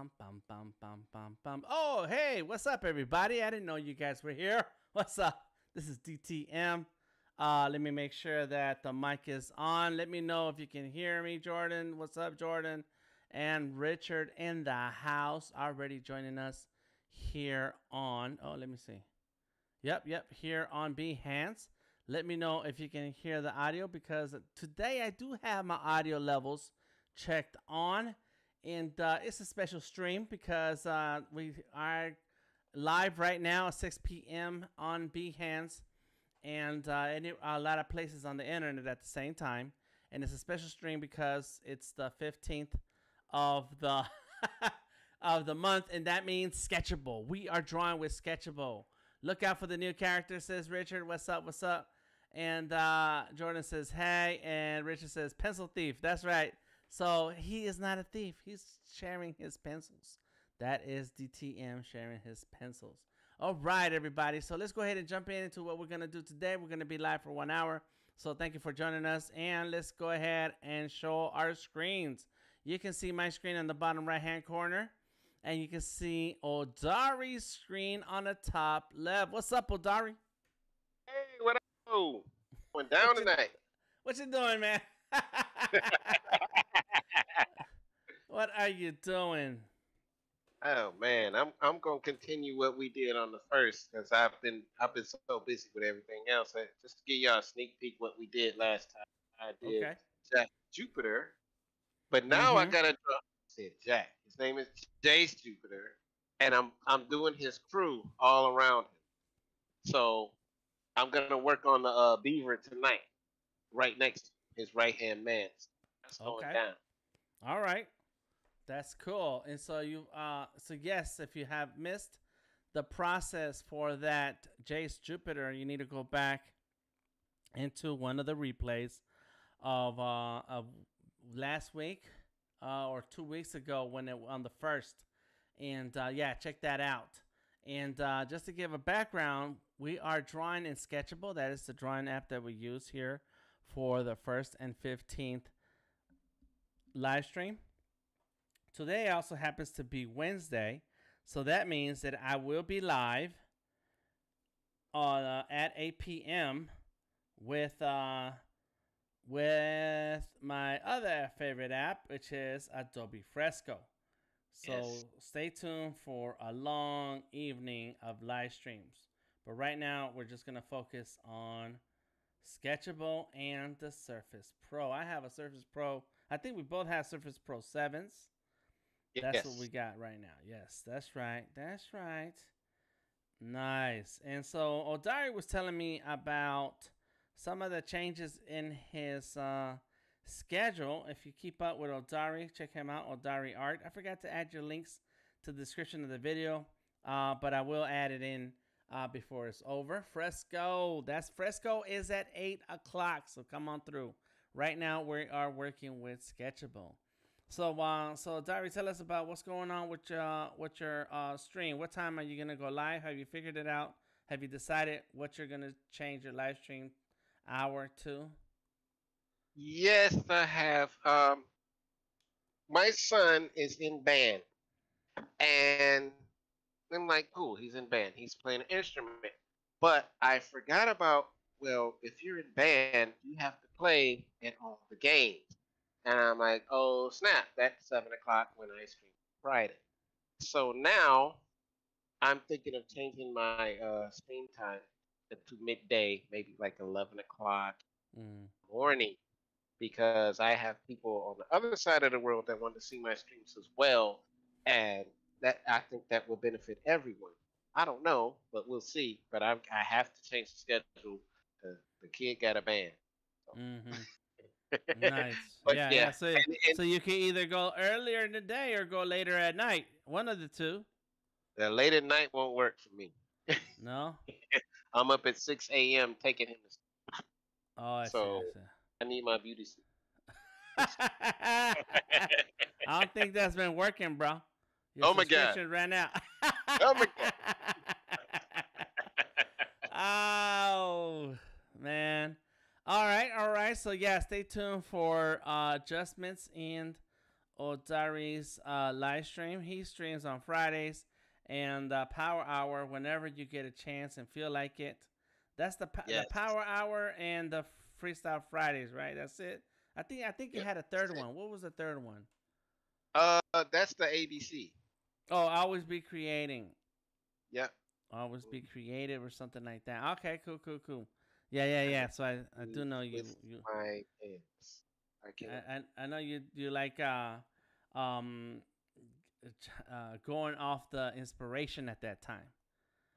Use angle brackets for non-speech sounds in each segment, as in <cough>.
bum, bum, bum, bum, bum, bum. Oh, hey, what's up, everybody? I didn't know you guys were here. <laughs> What's up? This is DTM. Uh, let me make sure that the mic is on. Let me know if you can hear me, Jordan. What's up, Jordan? And Richard in the house already joining us here on. Oh, let me see. Yep, yep, here on Behance. Let me know if you can hear the audio because today I do have my audio levels checked on. And uh, it's a special stream because uh, we are live right now at 6 p.m. on Behance and uh, any, a lot of places on the internet at the same time. And it's a special stream because it's the 15th of the <laughs> of the month, and that means Sketchable. We are drawing with Sketchable. Look out for the new character, says Richard. What's up? What's up? And uh, Jordan says, hey. And Richard says, pencil thief. That's right. So he is not a thief. He's sharing his pencils. That is DTM sharing his pencils. All right, everybody. So let's go ahead and jump into what we're going to do today. We're going to be live for one hour. So thank you for joining us. And let's go ahead and show our screens. You can see my screen on the bottom right hand corner. And you can see Odari's screen on the top left. What's up, Odari? Hey, what up? <laughs> Went down what tonight. You, what you doing, man? <laughs> what are you doing? Oh man, I'm I'm gonna continue what we did on the first because I've been I've been so busy with everything else. I, just to give y'all a sneak peek what we did last time. I did Okay. Jack Jupiter, but now I Mhm. gotta draw. Said Jack. His name is Jace Jupiter, and I'm I'm doing his crew all around him. So I'm gonna work on the uh, beaver tonight, right next to his right hand man. That's going Okay. down. All right. That's cool. And so you uh so yes, if you have missed the process for that Jace Jupiter, you need to go back into one of the replays of uh of last week uh or 2 weeks ago when it on the first. And uh yeah, check that out. And uh just to give a background, we are drawing in Sketchable. That is the drawing app that we use here for the first and 15th live stream. Today also happens to be Wednesday, so that means that I will be live on uh, at 8 p.m. with uh, with my other favorite app, which is Adobe Fresco. So Yes. stay tuned for a long evening of live streams. But right now, we're just gonna focus on Sketchable and the Surface Pro. I have a Surface Pro. I think we both have Surface Pro 7s. That's what we got right now. Yes, that's right. That's right. Nice. And so Odari was telling me about some of the changes in his uh, schedule. If you keep up with Odari, check him out, Odari Art. I forgot to add your links to the description of the video, uh, but I will add it in uh, before it's over. Fresco. That's Fresco is at 8 o'clock, so come on through. Right now, we are working with Sketchable. So, uh, so Dari, tell us about what's going on with your with your uh, stream. What time are you gonna go live? Have you figured it out? Have you decided what you're gonna change your live stream hour to? Yes, I have. Um, my son is in band, and I'm like, cool, he's in band. He's playing an instrument. But I forgot about, well, if you're in band, you have to play in all the games. And I'm like, oh, snap, that's 7 o'clock when I stream Friday. So now I'm thinking of changing my uh, stream time to midday, maybe like 11 o'clock Mm. morning because I have people on the other side of the world that want to see my streams as well, and that I think that will benefit everyone. I don't know, but we'll see. But I I have to change the schedule. The, the kid got a band. hmm <laughs> Nice. But yeah, yeah, yeah. So, and- and- so you can either go earlier in the day or go later at night. One of the two. The late at night won't work for me. <laughs> No. I'm up at 6 a.m. taking him. To, Oh, I see, So- I see. I need my beauty sleep. <laughs> I don't think that's been working, bro. Your Oh my God. ran out. Oh my God. oh man. All right, all right. So yeah, stay tuned for uh, adjustments and Odari's uh, live stream. He streams on Fridays and uh, Power Hour whenever you get a chance and feel like it. That's the, Yes. the Power Hour and the Freestyle Fridays, right? That's it. I think I think you had a third one. What was the third one? Uh, that's the ABC. Oh, always be creating. Yep. Always be creative or something like that. Okay, cool, cool, cool. Yeah, yeah, yeah. So I, I do know you. You My pants. I. I, I know you you like uh um uh going off the inspiration at that time.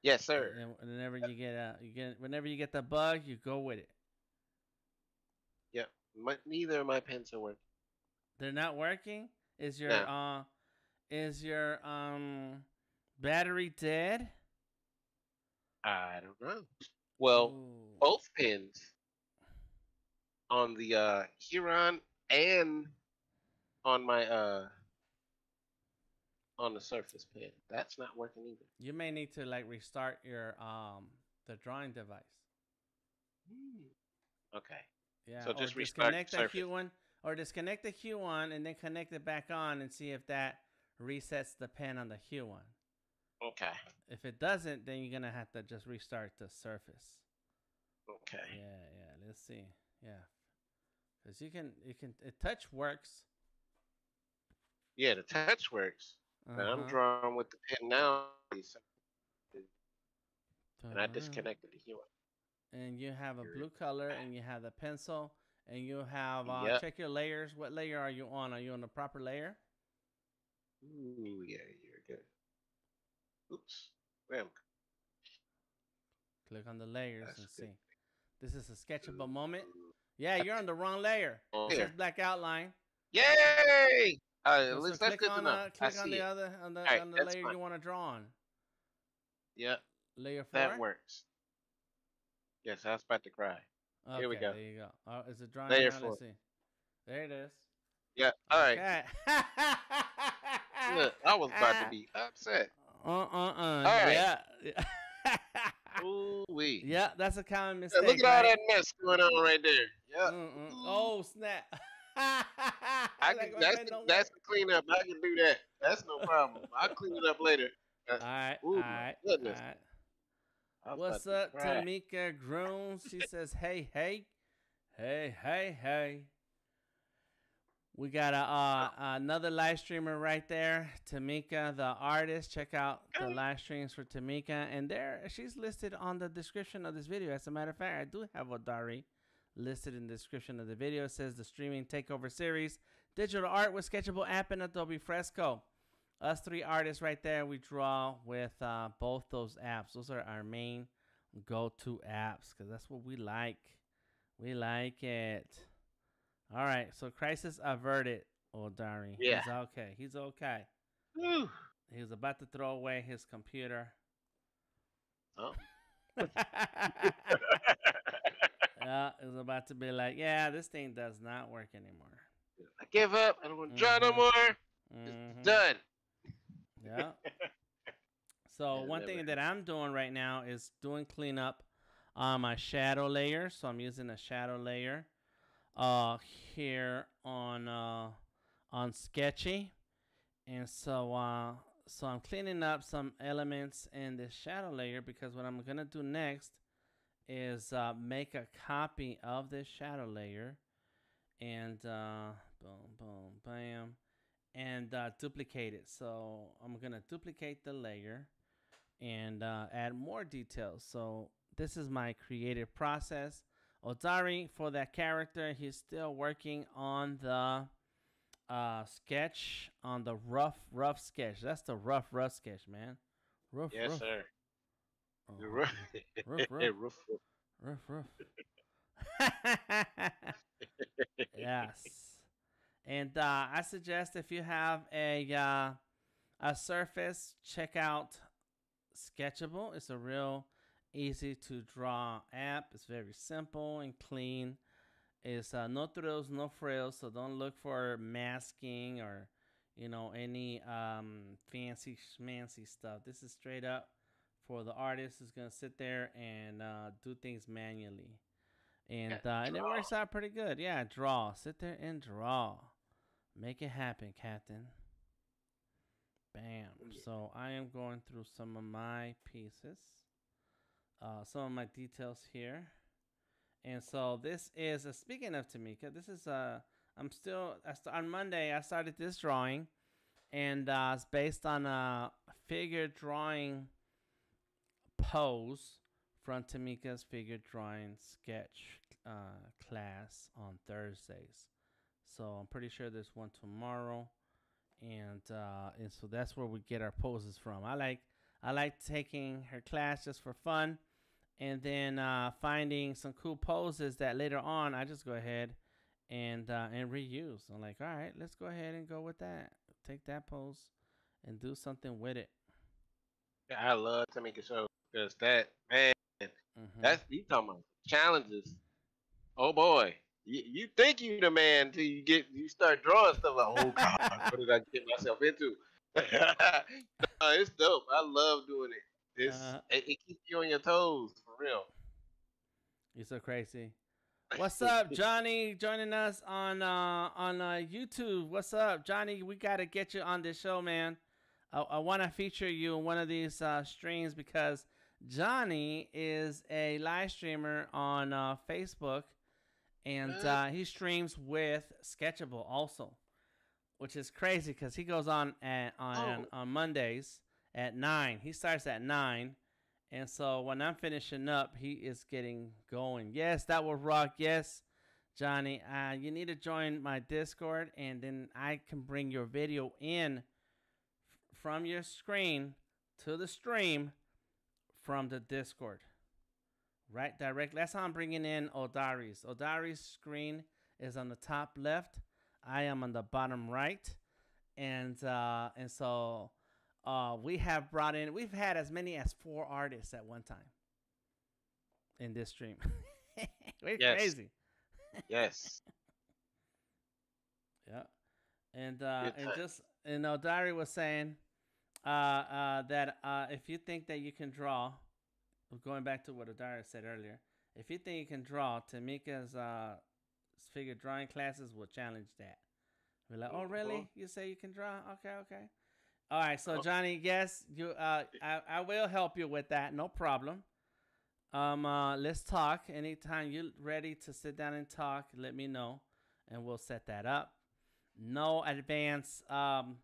yes, sir. And whenever you get a, you get whenever you get the bug, you go with it. Yep. My, neither of my pens are working. They're not working. Is your No. uh is your um battery dead? I don't know. Well, Ooh. both pins on the uh Huion and on my uh on the Surface pen. That's not working either. You may need to like restart your um the drawing device. Okay. Yeah. So just restart disconnect the Surface. Q one or disconnect the Q one and then connect it back on and see if that resets the pen on the Q one. Okay. If it doesn't, then you're gonna have to just restart the Surface. Okay. Yeah, yeah. Let's see. Yeah, because you can, you can. It touch works. Yeah, the touch works. And I'm Uh-huh. drawing with the pen now. so- And I Uh-huh. disconnected the Huion. And you have a blue color, and you have the pencil, and you have. Uh, Yep. Check your layers. What layer are you on? Are you on the proper layer? Ooh, yeah, good. Oops. Bam. Click on the layers That's and good. see. This is a sketchable moment. Yeah, you're on the wrong layer. Oh, It here. says black outline. Yay! Uh, So- at so least that's click good to on, uh, click on the it. other on the Alright, on the layer fine. you want to draw on. Yep, Layer four. that works. Yes, I was about to cry. Okay, Here we go. There you go. Uh, is it drawing Layer now? four. Let's see. There it is. Yeah, all right. Okay. <laughs> Look, I was about to be upset. Uh uh uh. right. Yeah. Ooh wee. <laughs> yeah, that's a common Yeah, mistake. look at all right? that mess going on right there. Yeah. Oh snap! I <laughs> can, my that's the, that's the cleanup. I can do that. That's no problem. I'll clean it up later. All right, Ooh, all right, goodness. all right. What's up. Tamika Groom? She says, "Hey, hey, hey, hey, hey." We got a uh, another live streamer right there, Tamika, the artist. Check out the live streams for Tamika, and there she's listed on the description of this video. As a matter of fact, I do have Odari listed in the description of the video. It says the streaming takeover series, digital art with Sketchable app and Adobe Fresco. Us three artists right there, we draw with uh, both those apps. Those are our main go-to apps because that's what we like. We like it. All right, so crisis averted. Oh, Dari. Yeah. He's okay. He's okay. Whew. He was about to throw away his computer. Oh. <laughs> <laughs> yeah, it was about to be like, yeah, this thing does not work anymore. I give up. I don't want to draw no Mhm. more. Mhm. It's done. Yeah. <laughs> So Yeah, one thing that I'm doing right now is doing cleanup on my shadow layer. So I'm using a shadow layer uh here on uh on Sketchy. And so uh so I'm cleaning up some elements in this shadow layer because what I'm gonna do next is uh, make a copy of this shadow layer and uh, boom, boom, bam, and uh, duplicate it. So I'm gonna duplicate the layer and uh, add more details. So this is my creative process. Odari for that character, he's still working on the uh, sketch on the rough, rough sketch. That's the rough, rough sketch, man. Rough, Yes, rough. sir. Oh, You're right. Ruff, ruff. Ruff, ruff. Ruff, ruff. yes. And uh, I suggest if you have a uh, a Surface, check out Sketchable. It's a real easy to draw app. It's very simple and clean. It's uh, no thrills, no frills. So don't look for masking or you know any um, fancy schmancy stuff. This is straight up for the artist who's gonna sit there and uh, do things manually, and uh, and it works out pretty good. Yeah, draw. Sit there and draw. Make it happen, Captain. Bam. So I am going through some of my pieces, uh, some of my details here, and so this is uh, speaking of Tamika. This is uh, I'm still st- on Monday. I started this drawing, and uh, it's based on a figure drawing pose from Tamika's figure drawing sketch uh, class on Thursdays. So I'm pretty sure there's one tomorrow, and uh, and so that's where we get our poses from. I like I like taking her class just for fun, and then uh, finding some cool poses that later on I just go ahead and uh, and reuse. I'm like, all right, let's go ahead and go with that. Take that pose and do something with it. Yeah, I love Tamika show because that man, Mhm. that's you talking about challenges. Oh boy, you, you think you the man till you get you start drawing stuff like, oh god, <laughs> what did I get myself into? <laughs> No, it's dope. I love doing it. It's Uh, it, it keeps you on your toes for real. You're so crazy. <laughs> What's up, Johnny? Joining us on uh, on uh, YouTube. What's up, Johnny? We gotta get you on this show, man. I, I want to feature you in one of these uh, streams because Johnny is a live streamer on uh, Facebook, and uh, he streams with Sketchable also, which is crazy because he goes on at on Oh. on Mondays at nine. He starts at nine. And so when I'm finishing up, he is getting going. Yes, that will rock. Yes, Johnny. Uh, you need to join my Discord, and then I can bring your video in from your screen to the stream from the Discord. Right, direct. That's how I'm bringing in Odari's. Odari's screen is on the top left. I am on the bottom right, and uh, and so uh, we have brought in. We've had as many as four artists at one time in this stream. <laughs> We're Yes. crazy. Yes. <laughs> Yeah, and uh, and just you know, Odari was saying uh, uh, that uh, if you think that you can draw, going back to what Odari said earlier, if you think you can draw, Tamika's uh, figure drawing classes will challenge that. We're like, oh really? You say you can draw? Okay, okay. All right, so Oh. Johnny, yes, you. Uh, I, I will help you with that. No problem. Um, uh, let's talk. Anytime you're ready to sit down and talk, let me know, and we'll set that up. No advance um,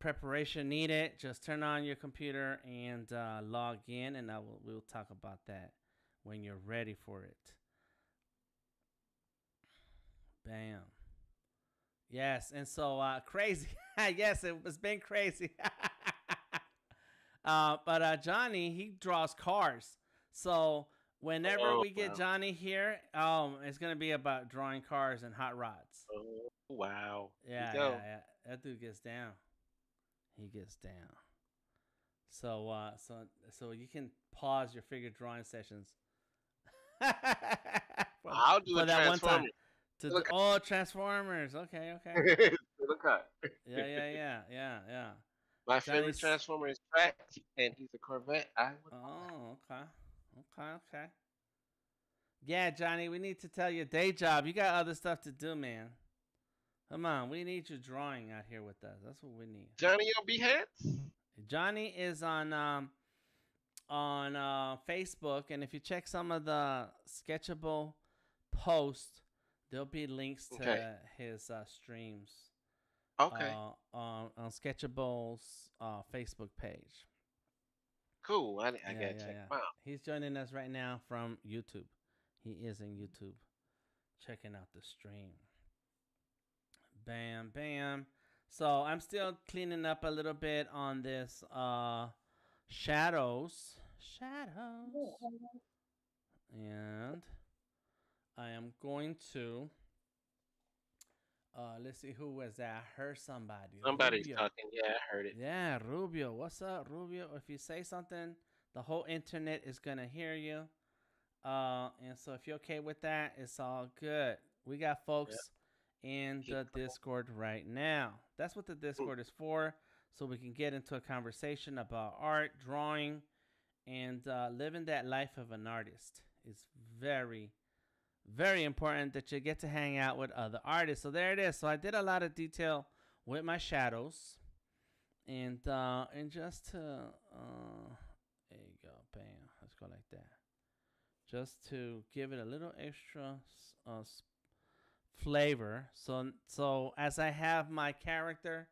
preparation needed. Just turn on your computer and uh, log in, and I will. We'll talk about that when you're ready for it. Bam. Yes, and so uh, <laughs> crazy. <laughs> yes, it was been crazy. <laughs> uh, but uh, Johnny, he draws cars. So whenever Oh, we get wow. Johnny here, um, it's gonna be about drawing cars and hot rods. Oh, wow. Yeah, yeah, yeah. That dude gets down. He gets down. So, uh, so, so you can pause your figure drawing sessions. <laughs> I'll do for a that one time. to Look- the, oh, Transformers. Okay, okay. Look. Yeah, yeah, yeah, yeah, yeah. My favorite transformer is Tracks, and he's a Corvette. I would Oh, okay. Okay, okay. Yeah, Johnny, we need to tell you day job. You got other stuff to do, man. Come on, we need you drawing out here with us. That's what we need. Johnny on Behance. Johnny is on um on uh, Facebook, and if you check some of the sketchable posts, there'll be links to Okay. his uh, streams. Okay, Uh, on on Sketchable's uh, Facebook page. cool. I, I yeah, gotta yeah, check yeah. him out. He's joining us right now from YouTube. He is in YouTube, checking out the stream. Bam, bam. So I'm still cleaning up a little bit on this uh shadows, shadows, and I am going to. Uh, let's see who was that. I heard somebody. Somebody's Rubio. talking. Yeah, I heard it. Yeah, Rubio. What's up, Rubio? If you say something, the whole internet is gonna hear you. Uh, and so if you're okay with that, it's all good. We got folks in Keep the. Discord right now. That's what the Discord is for, so we can get into a conversation about art, drawing, and uh, living that life of an artist. is very, very important that you get to hang out with other artists. So there it is. So I did a lot of detail with my shadows, and uh, and just to uh, there you go, bam. Let's go like that, just to give it a little extra uh, flavor. So so as I have my character,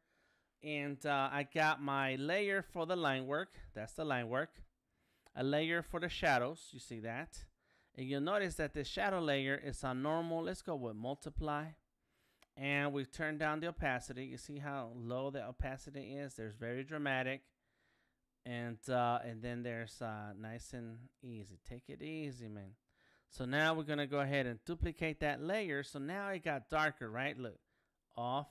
and uh, I got my layer for the line work. That's the line work. A layer for the shadows. You see that and you'll notice that the shadow layer is on normal. Let's go with multiply. And we turn down the opacity. You see how low the opacity is? There's very dramatic. And uh, and then there's uh, nice and easy. Take it easy, man. So now we're going to go ahead and duplicate that layer. So now it got darker, right? Look, off,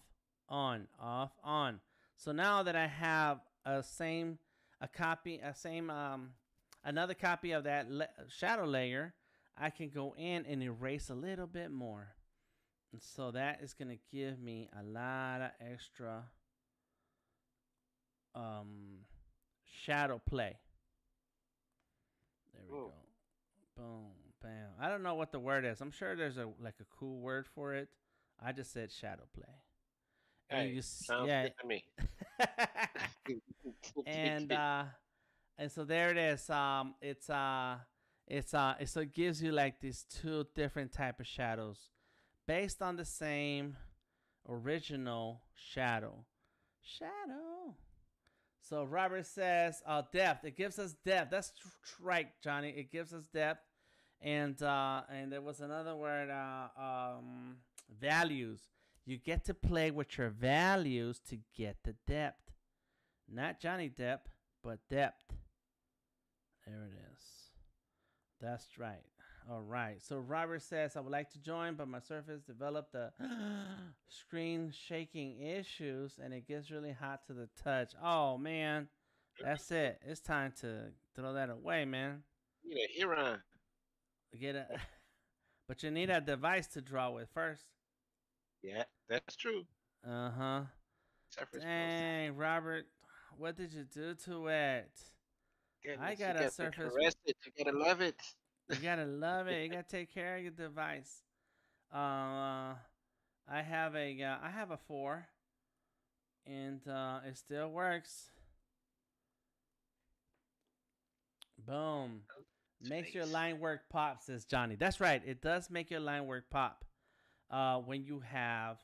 on, off, on. So now that I have a same, a copy, a same, um, another copy of that shadow layer, I can go in and erase a little bit more. And so that is going to give me a lot of extra um, shadow play. There we go. Boom, bam. I don't know what the word is. I'm sure there's a like a cool word for it. I just said shadow play. Hey, you, sounds yeah. good to me. <laughs> <laughs> and uh, and so there it is. Um, it's uh it's uh so it gives you like these two different type of shadows based on the same original shadow. Shadow. So robert says uh depth. It gives us depth. That's right johnny. It gives us depth. And uh and there was another word uh um values. You get to play with your values to get the depth. Not johnny depp but depth. There it is that's right. All right. So Robert says, I would like to join, but my Surface developed the <gasps> screen shaking issues and it gets really hot to the touch. Oh, man. That's it. It's time to throw that away, man. You need a Huion. Get it. <laughs> but you need a device to draw with first. Yeah, that's true. Uh huh. Dang, Robert, what did you do to it? Goodness, I got a Surface. It. You gotta love it. You gotta love it. You <laughs> gotta take care of your device. Uh, I have a uh, I have a four, and uh, it still works. Boom. Makes your line work pop, says Johnny. That's right. It does make your line work pop. Uh, when you have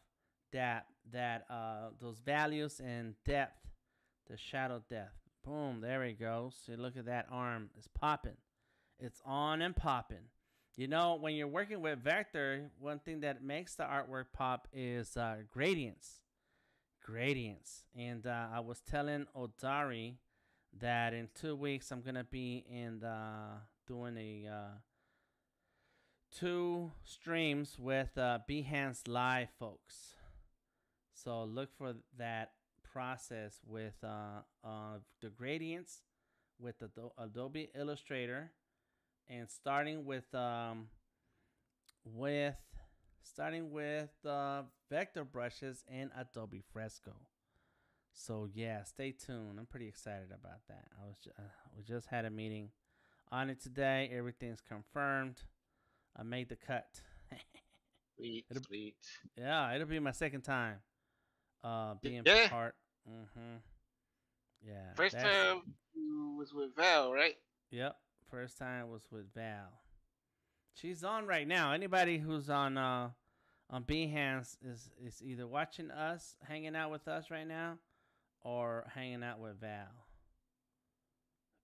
that that uh those values and depth, the shadow depth. Boom, there we go. See, look at that arm. It's popping. It's on and popping. You know, when you're working with vector, one thing that makes the artwork pop is uh, gradients. Gradients. And uh, I was telling Odari that in two weeks I'm gonna be in the doing a uh, two streams with uh, Behance Live folks. So look for that process with uh, uh, the gradients with the Adobe Illustrator and starting with um, with starting with uh, vector brushes and Adobe Fresco. So yeah, stay tuned. I'm pretty excited about that. I was uh, we just had a meeting on it today. Everything's confirmed. I made the cut. <laughs> sweet, sweet. Yeah, it'll be my second time uh being yeah. part Mm-hmm. Yeah. First time was with Val, right? Yep. First time was with Val. She's on right now. Anybody who's on uh on Behance is is either watching us, hanging out with us right now, or hanging out with Val.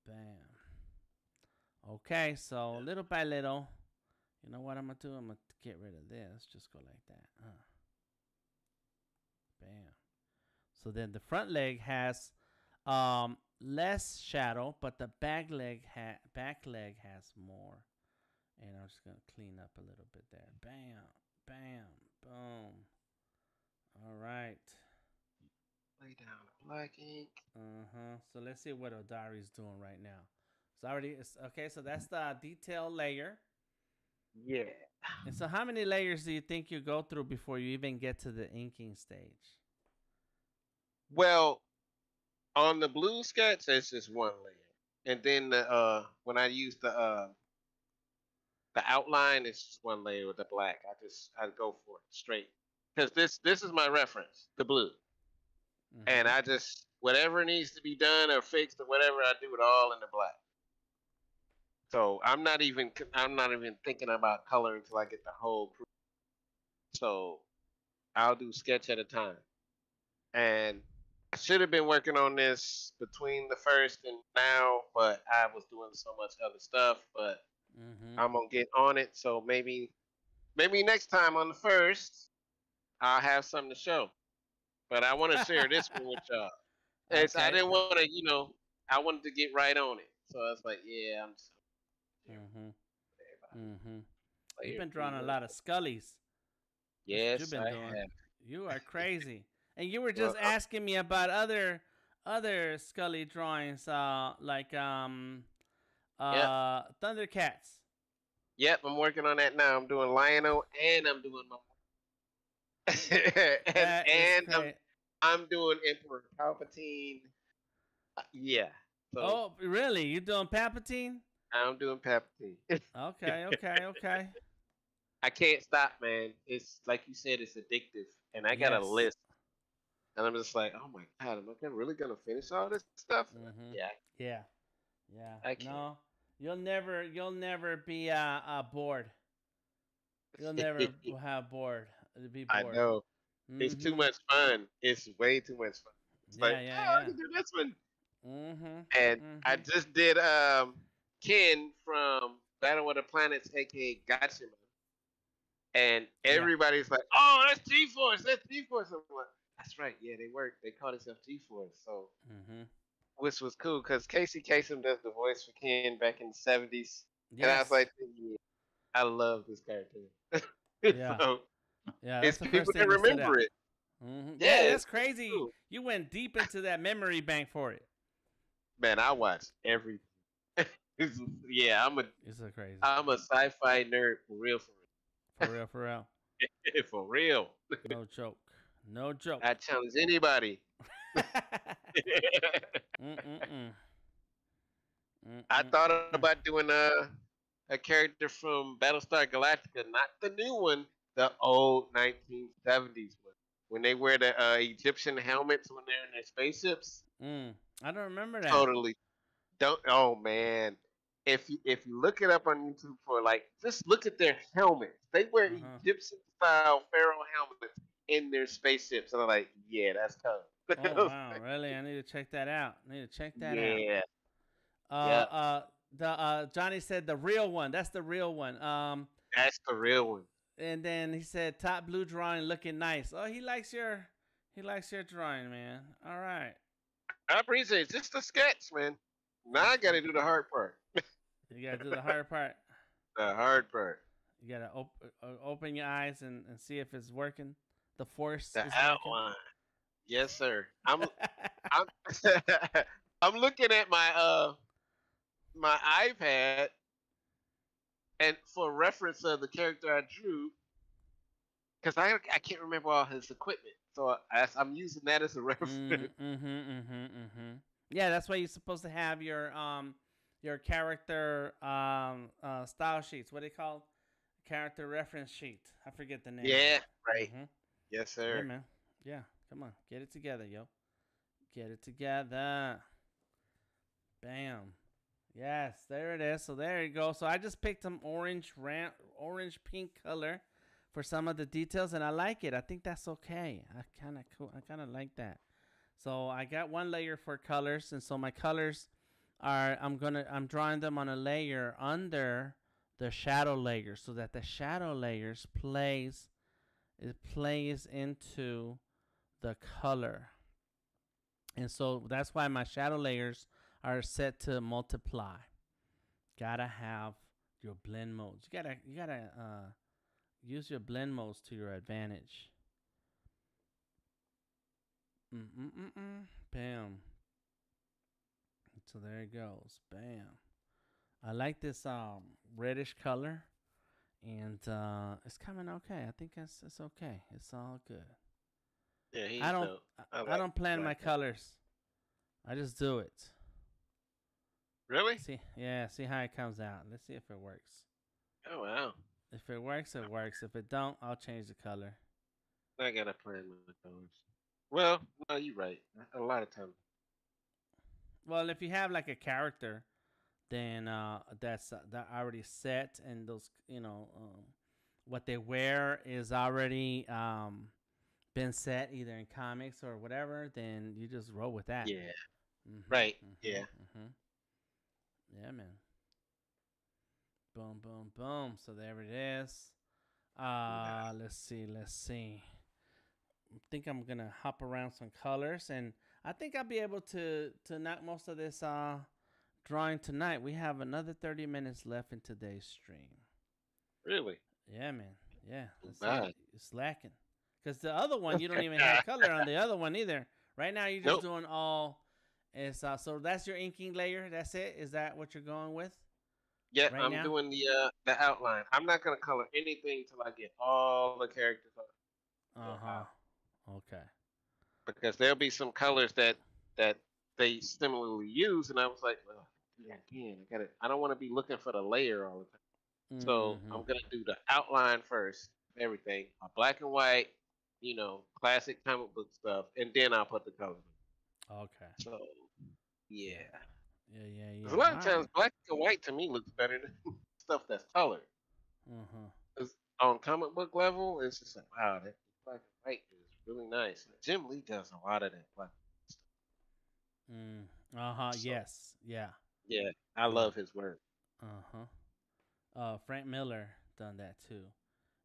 Bam. Okay, so little by little, you know what I'm gonna do? I'm gonna get rid of this. Just go like that. Huh. Bam. So then the front leg has um, less shadow, but the back leg ha- back leg has more. And I'm just gonna clean up a little bit there. Bam, bam, boom. All right. Lay down black ink. Uh huh. So let's see what Odari's doing right now. So already it's okay. So that's the detail layer. Yeah. And so, how many layers do you think you go through before you even get to the inking stage? Well, on the blue sketch, it's just one layer, and then the uh, when I use the uh, the outline it's just one layer with the black. I just I go for it straight because this this is my reference, the blue, Mhm. and I just whatever needs to be done or fixed or whatever, I do it all in the black. So I'm not even I'm not even thinking about color until I get the whole crew. So I'll do sketch at a time, and should have been working on this between the first and now, but I was doing so much other stuff. But Mhm. I'm gonna get on it. So maybe, maybe next time on the first, I'll have something to show. But I want to share this one with y'all. <laughs> It's, I didn't want to, you know, I wanted to get right on it. So I was like, yeah, I'm. Just, Mhm. Mm-hmm. You've been drawing a lot of Skullies. Yes, you've been I doing. have. You are crazy. And you were just Well, asking me about other other Skully drawings, uh, like um, uh, Thundercats. Yep, I'm working on that now. I'm doing Lion-O and I'm doing my. <laughs> and and I'm, I'm doing Emperor Palpatine. Uh, yeah. So oh, really? You doing Palpatine? I'm doing Palpatine. <laughs> Okay, okay, okay. I can't stop, man. It's like you said, it's addictive, and I got Yes. a list, and I'm just like, oh my god, am I gonna- really gonna finish all this stuff? Mhm. Yeah, Yeah, yeah. I can't. No, you'll never, you'll never be uh, uh bored. You'll never b- <laughs> have bored. uh, Be I bored. know it's too Mhm. much fun. It's way too much fun. It's Yeah, like, yeah, oh, I yeah. can do this one, Mm-hmm. and I Mhm. just did um Ken from Battle of the Planets, aka Gotcha, and Yeah. everybody's like, oh, that's G Force, that's G Force. I'm like, that's right, yeah, they work. They call themselves G Force, so. Mhm. which was cool because Casey Kasem does the voice for Ken back in the seventies, and I was like, yeah, I love this character. <laughs> Yeah. so yeah, it's people can that remember it. Mhm. Yeah, Yeah, it's that's crazy. cool. You went deep into that memory bank for it. Man, I watch every. <laughs> yeah, I'm a It's so crazy. I'm a sci-fi nerd for real, for For real, for real, for real. <laughs> No joke. No joke. I challenge anybody. <laughs> <laughs> Mm-mm-mm. I Mm-mm-mm. thought about doing a a character from Battlestar Galactica, not the new one, the old 1970s one, when they wear the uh, Egyptian helmets when they're in their spaceships. Mm, I don't remember that. Totally. Don't. Oh man, if you if you look it up on YouTube for like, just look at their helmets. They wear Uh-huh. Egyptian style pharaoh helmets in their spaceships, and I'm like, yeah, that's tough. <laughs> Oh wow, really? I need to check that out. I need to check that out. yeah. Uh, Yeah. uh, the uh, Johnny said the real one. That's the real one. Um, That's the real one. and then he said top blue drawing looking nice. Oh, he likes your, he likes your drawing, man. All right, I appreciate it. It's just a sketch, man. Now I gotta do the hard part. you gotta do the hard part. <laughs> The hard part. You gotta op- uh, open your eyes and, and see if it's working. The force The outline. Yes, sir. I'm. <laughs> I'm <laughs> I'm looking at my uh my iPad and for reference of the character I drew because I I can't remember all his equipment. So I, I'm using that as a <laughs> reference. mm-hmm, mm-hmm, mm-hmm, mm-hmm. Yeah, that's why you're supposed to have your um your character um uh style sheets. What do they call? Character reference sheet. I forget the name. Yeah, right. Mhm. Yes, Yeah, sir. man. Yeah, come on, get it together, yo. Get it together. Bam. Yes, there it is. So there you go. So I just picked some orange, orange pink color for some of the details, and I like it. I think that's okay. I kind of cool. I kind of like that. So I got one layer for colors, and so my colors are I'm gonna I'm drawing them on a layer under the shadow layer, so that the shadow layers plays it plays into the color. And so that's why my shadow layers are set to multiply. Gotta have your blend modes. You gotta you gotta uh, use your blend modes to your advantage. Mm-mm-mm-mm. Bam. So there it goes. Bam. I like this um reddish color, and uh, it's coming okay. I think it's it's okay. It's all good. Yeah, he's I don't. I, I I don't plan I my that. colors. I just do it. Really? See, yeah, see how it comes out. Let's see if it works. Oh wow. If it works, it works. If it don't, I'll change the color. I gotta plan my colors. Well, well, you're right. A lot of times. Well, if you have like a character, then uh, that's uh, that already set, and those you know um, what they wear is already um, been set either in comics or whatever. Then you just roll with that. Yeah. Mhm, Right, mhm, yeah. mhm. Yeah, man. Boom, boom, boom. So there it is. Uh, let's see, let's see. I think I'm gonna hop around some colors, and I think I'll be able to to knock most of this uh drawing tonight. We have another 30 minutes left in today's stream. Really? Yeah, man. Yeah, let's it's lacking. Cause the other one you don't even have <laughs> color on the other one either. Right now you're just Nope. doing all. It's uh, so that's your inking layer. That's it. Is that what you're going with? Yeah, Right I'm now? doing the uh the outline. I'm not gonna color anything till I get all the characters on Uh huh. Okay. because there'll be some colors that that they similarly use, and I was like, well, again. I gotta. I don't want to be looking for the layer all the time. So Mhm. I'm gonna do the outline first, everything, my black and white, you know, classic comic book stuff, and then I'll put the color. okay. So yeah, Yeah, yeah, yeah. a lot of times black and white to me looks better than <laughs> stuff that's colored. Huh. on comic book level, it's just like wow, that black and white is really nice. Jim Lee does a lot of that black. Mm. Uh huh. So- Yes. Yeah. Yeah, I love his work. Uh huh. Uh, Frank Miller done that too.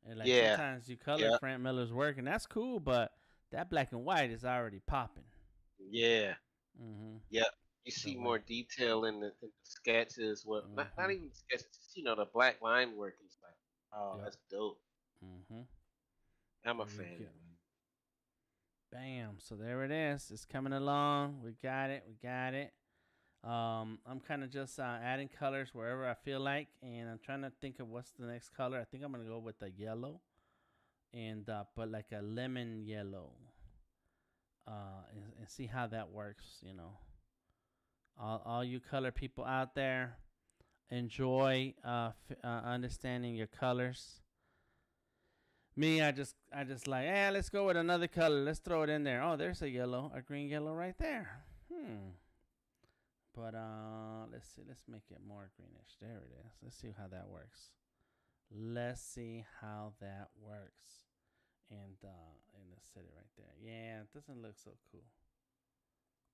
And like Yeah. sometimes you color Yeah. Frank Miller's work, and that's cool, but that black and white is already popping. Yeah, Mm-hmm. you see more detail in the, in the sketches. Well, not, not Mhm. even sketches, you know, the black line work is like, oh, Yeah. that's dope. Mm-hmm. I'm a There fan. Bam. So there it is. It's coming along. We got it. We got it. Um, I'm kind of just uh, adding colors wherever I feel like, and I'm trying to think of what's the next color. I think I'm gonna go with the yellow, and uh, but like a lemon yellow, uh, and, and see how that works. You know, all all you color people out there, enjoy uh, f- uh understanding your colors. Me, I just I just like, eh, let's go with another color. Let's throw it in there. Oh, there's a yellow, a green yellow right there. Hmm. But uh let's see, let's make it more greenish. There it is. Let's see how that works. Let's see how that works. And uh and let's set it right there. Yeah, it doesn't look so cool.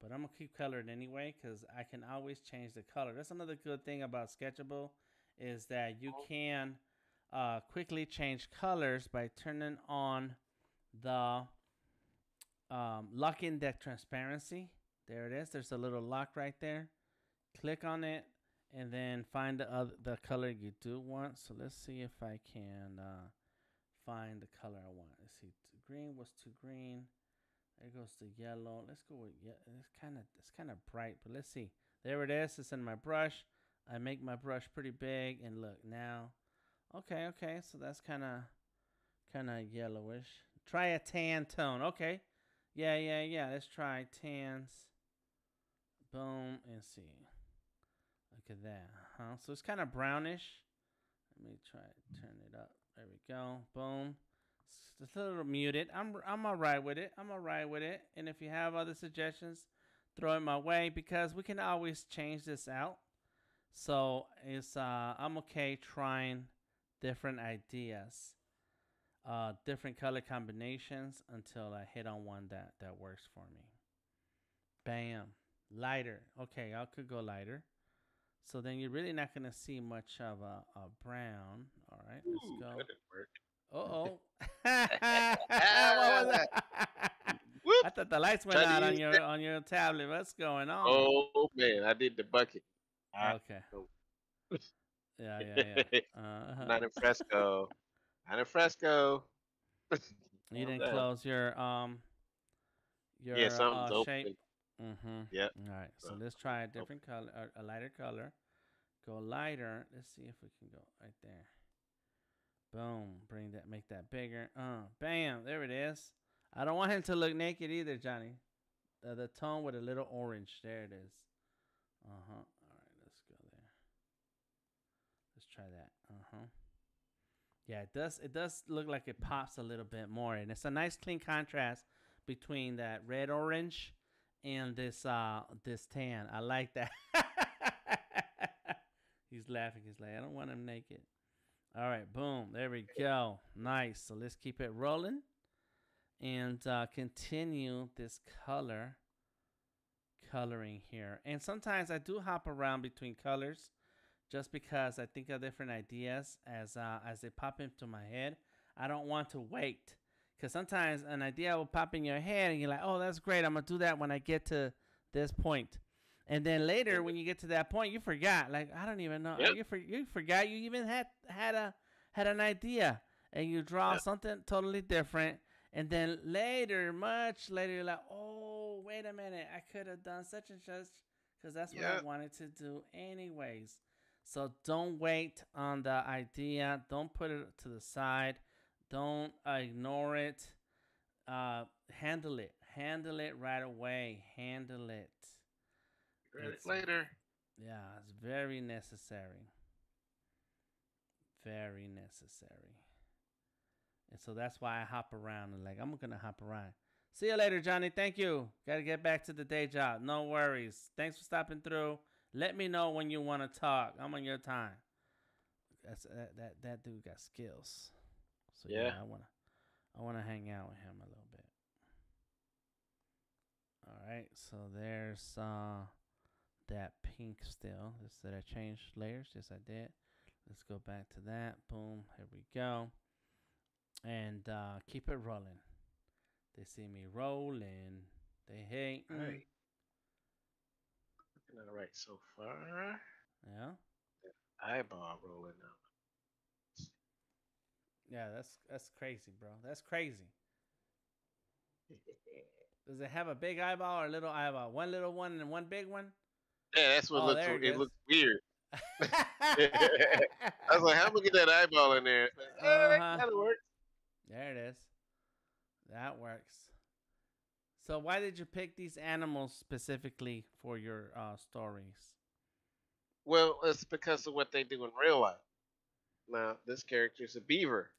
But I'm gonna keep coloring anyway because I can always change the color. That's another good thing about Sketchable is that you can uh, quickly change colors by turning on the um, lock in deck transparency. There it is. There's a little lock right there. Click on it and then find the other, the color you do want. So let's see if I can uh, find the color I want. Let's see. Green was too green. There goes the yellow. Let's go with yeah. It's kind of it's kind of bright, but let's see. There it is. It's in my brush. I make my brush pretty big, and look now. Okay, okay. So that's kind of kind of yellowish. Try a tan tone. Okay. Yeah, yeah, yeah. Let's try tans. Boom, and see. Look at that. Huh? So it's kind of brownish. Let me try to turn it up. There we go. Boom. It's a little muted. I'm I'm alright with it. I'm alright with it. And if you have other suggestions, throw it my way because we can always change this out. So it's uh I'm okay trying different ideas, uh different color combinations until I hit on one that that works for me. Bam. Lighter. Okay, I could go lighter. So then you're really not gonna see much of a, a brown. All right, let's Ooh, go. that. Uh oh. <laughs> <laughs> what was that? Whoop. I thought the lights went out on your on your tablet. What's going on? Oh man, I did the bucket. Okay. <laughs> oh. Yeah, yeah, yeah. Uh-huh. Not in fresco. Not in fresco. you didn't close your um your Yeah, uh, open. Mm-hmm. Yep. All right. So So, let's try a different color, a, a lighter color. Go lighter. Let's see if we can go right there. Boom. Bring that. Make that bigger. Uh. Bam. There it is. I don't want him to look naked either, Johnny. Uh, the tone with a little orange. There it is. Uh huh. All right. Let's go there. Let's try that. Uh huh. Yeah, it does. It does look like it pops a little bit more, and it's a nice clean contrast between that red orange and this uh this tan. I like that. <laughs> He's laughing. He's like, I don't want him naked. All right, boom. There we go. Nice. So let's keep it rolling and uh, continue this color coloring here. And sometimes I do hop around between colors just because I think of different ideas as uh, as they pop into my head. I don't want to wait because sometimes an idea will pop in your head and you're like, oh, that's great. I'm gonna do that when I get to this point. And then later, when you get to that point, you forgot. Like I don't even know. Yep. You, for, you forgot you even had had a had an idea, and you draw Yep. something totally different. And then later, much later, you're like, oh, wait a minute, I could have done such and such because that's what I wanted to do anyways. So don't wait on the idea. Don't put it to the side. Don't ignore it. Uh, handle it. Handle it right away. Handle it. It's- later. Yeah, it's very necessary. Very necessary. And so that's why I hop around and like I'm gonna hop around. See you later, Johnny. Thank you. Gotta get back to the day job. No worries. Thanks for stopping through. Let me know when you want to talk. I'm on your time. That's that that, that dude got skills. So yeah, Yeah. I wanna I wanna hang out with him a little bit. All right, so there's uh that pink still. This did I change layers? Yes, I did. Let's go back to that. Boom. Here we go. And uh, keep it rolling. They see me rolling. They hate. me. Alright. Looking all right so far. Yeah. Eyeball rolling now. Yeah, that's that's crazy, bro. That's crazy. <laughs> Does it have a big eyeball or a little eyeball? One little one and one big one? Yeah, that's what Oh, looks. there it It, is. looks weird. <laughs> <laughs> I was like, how am I gonna get that eyeball in there? Like, Uh-huh. that'll work. There it is. That works. So why did you pick these animals specifically for your uh, stories? Well, it's because of what they do in real life. Now, this character is a beaver,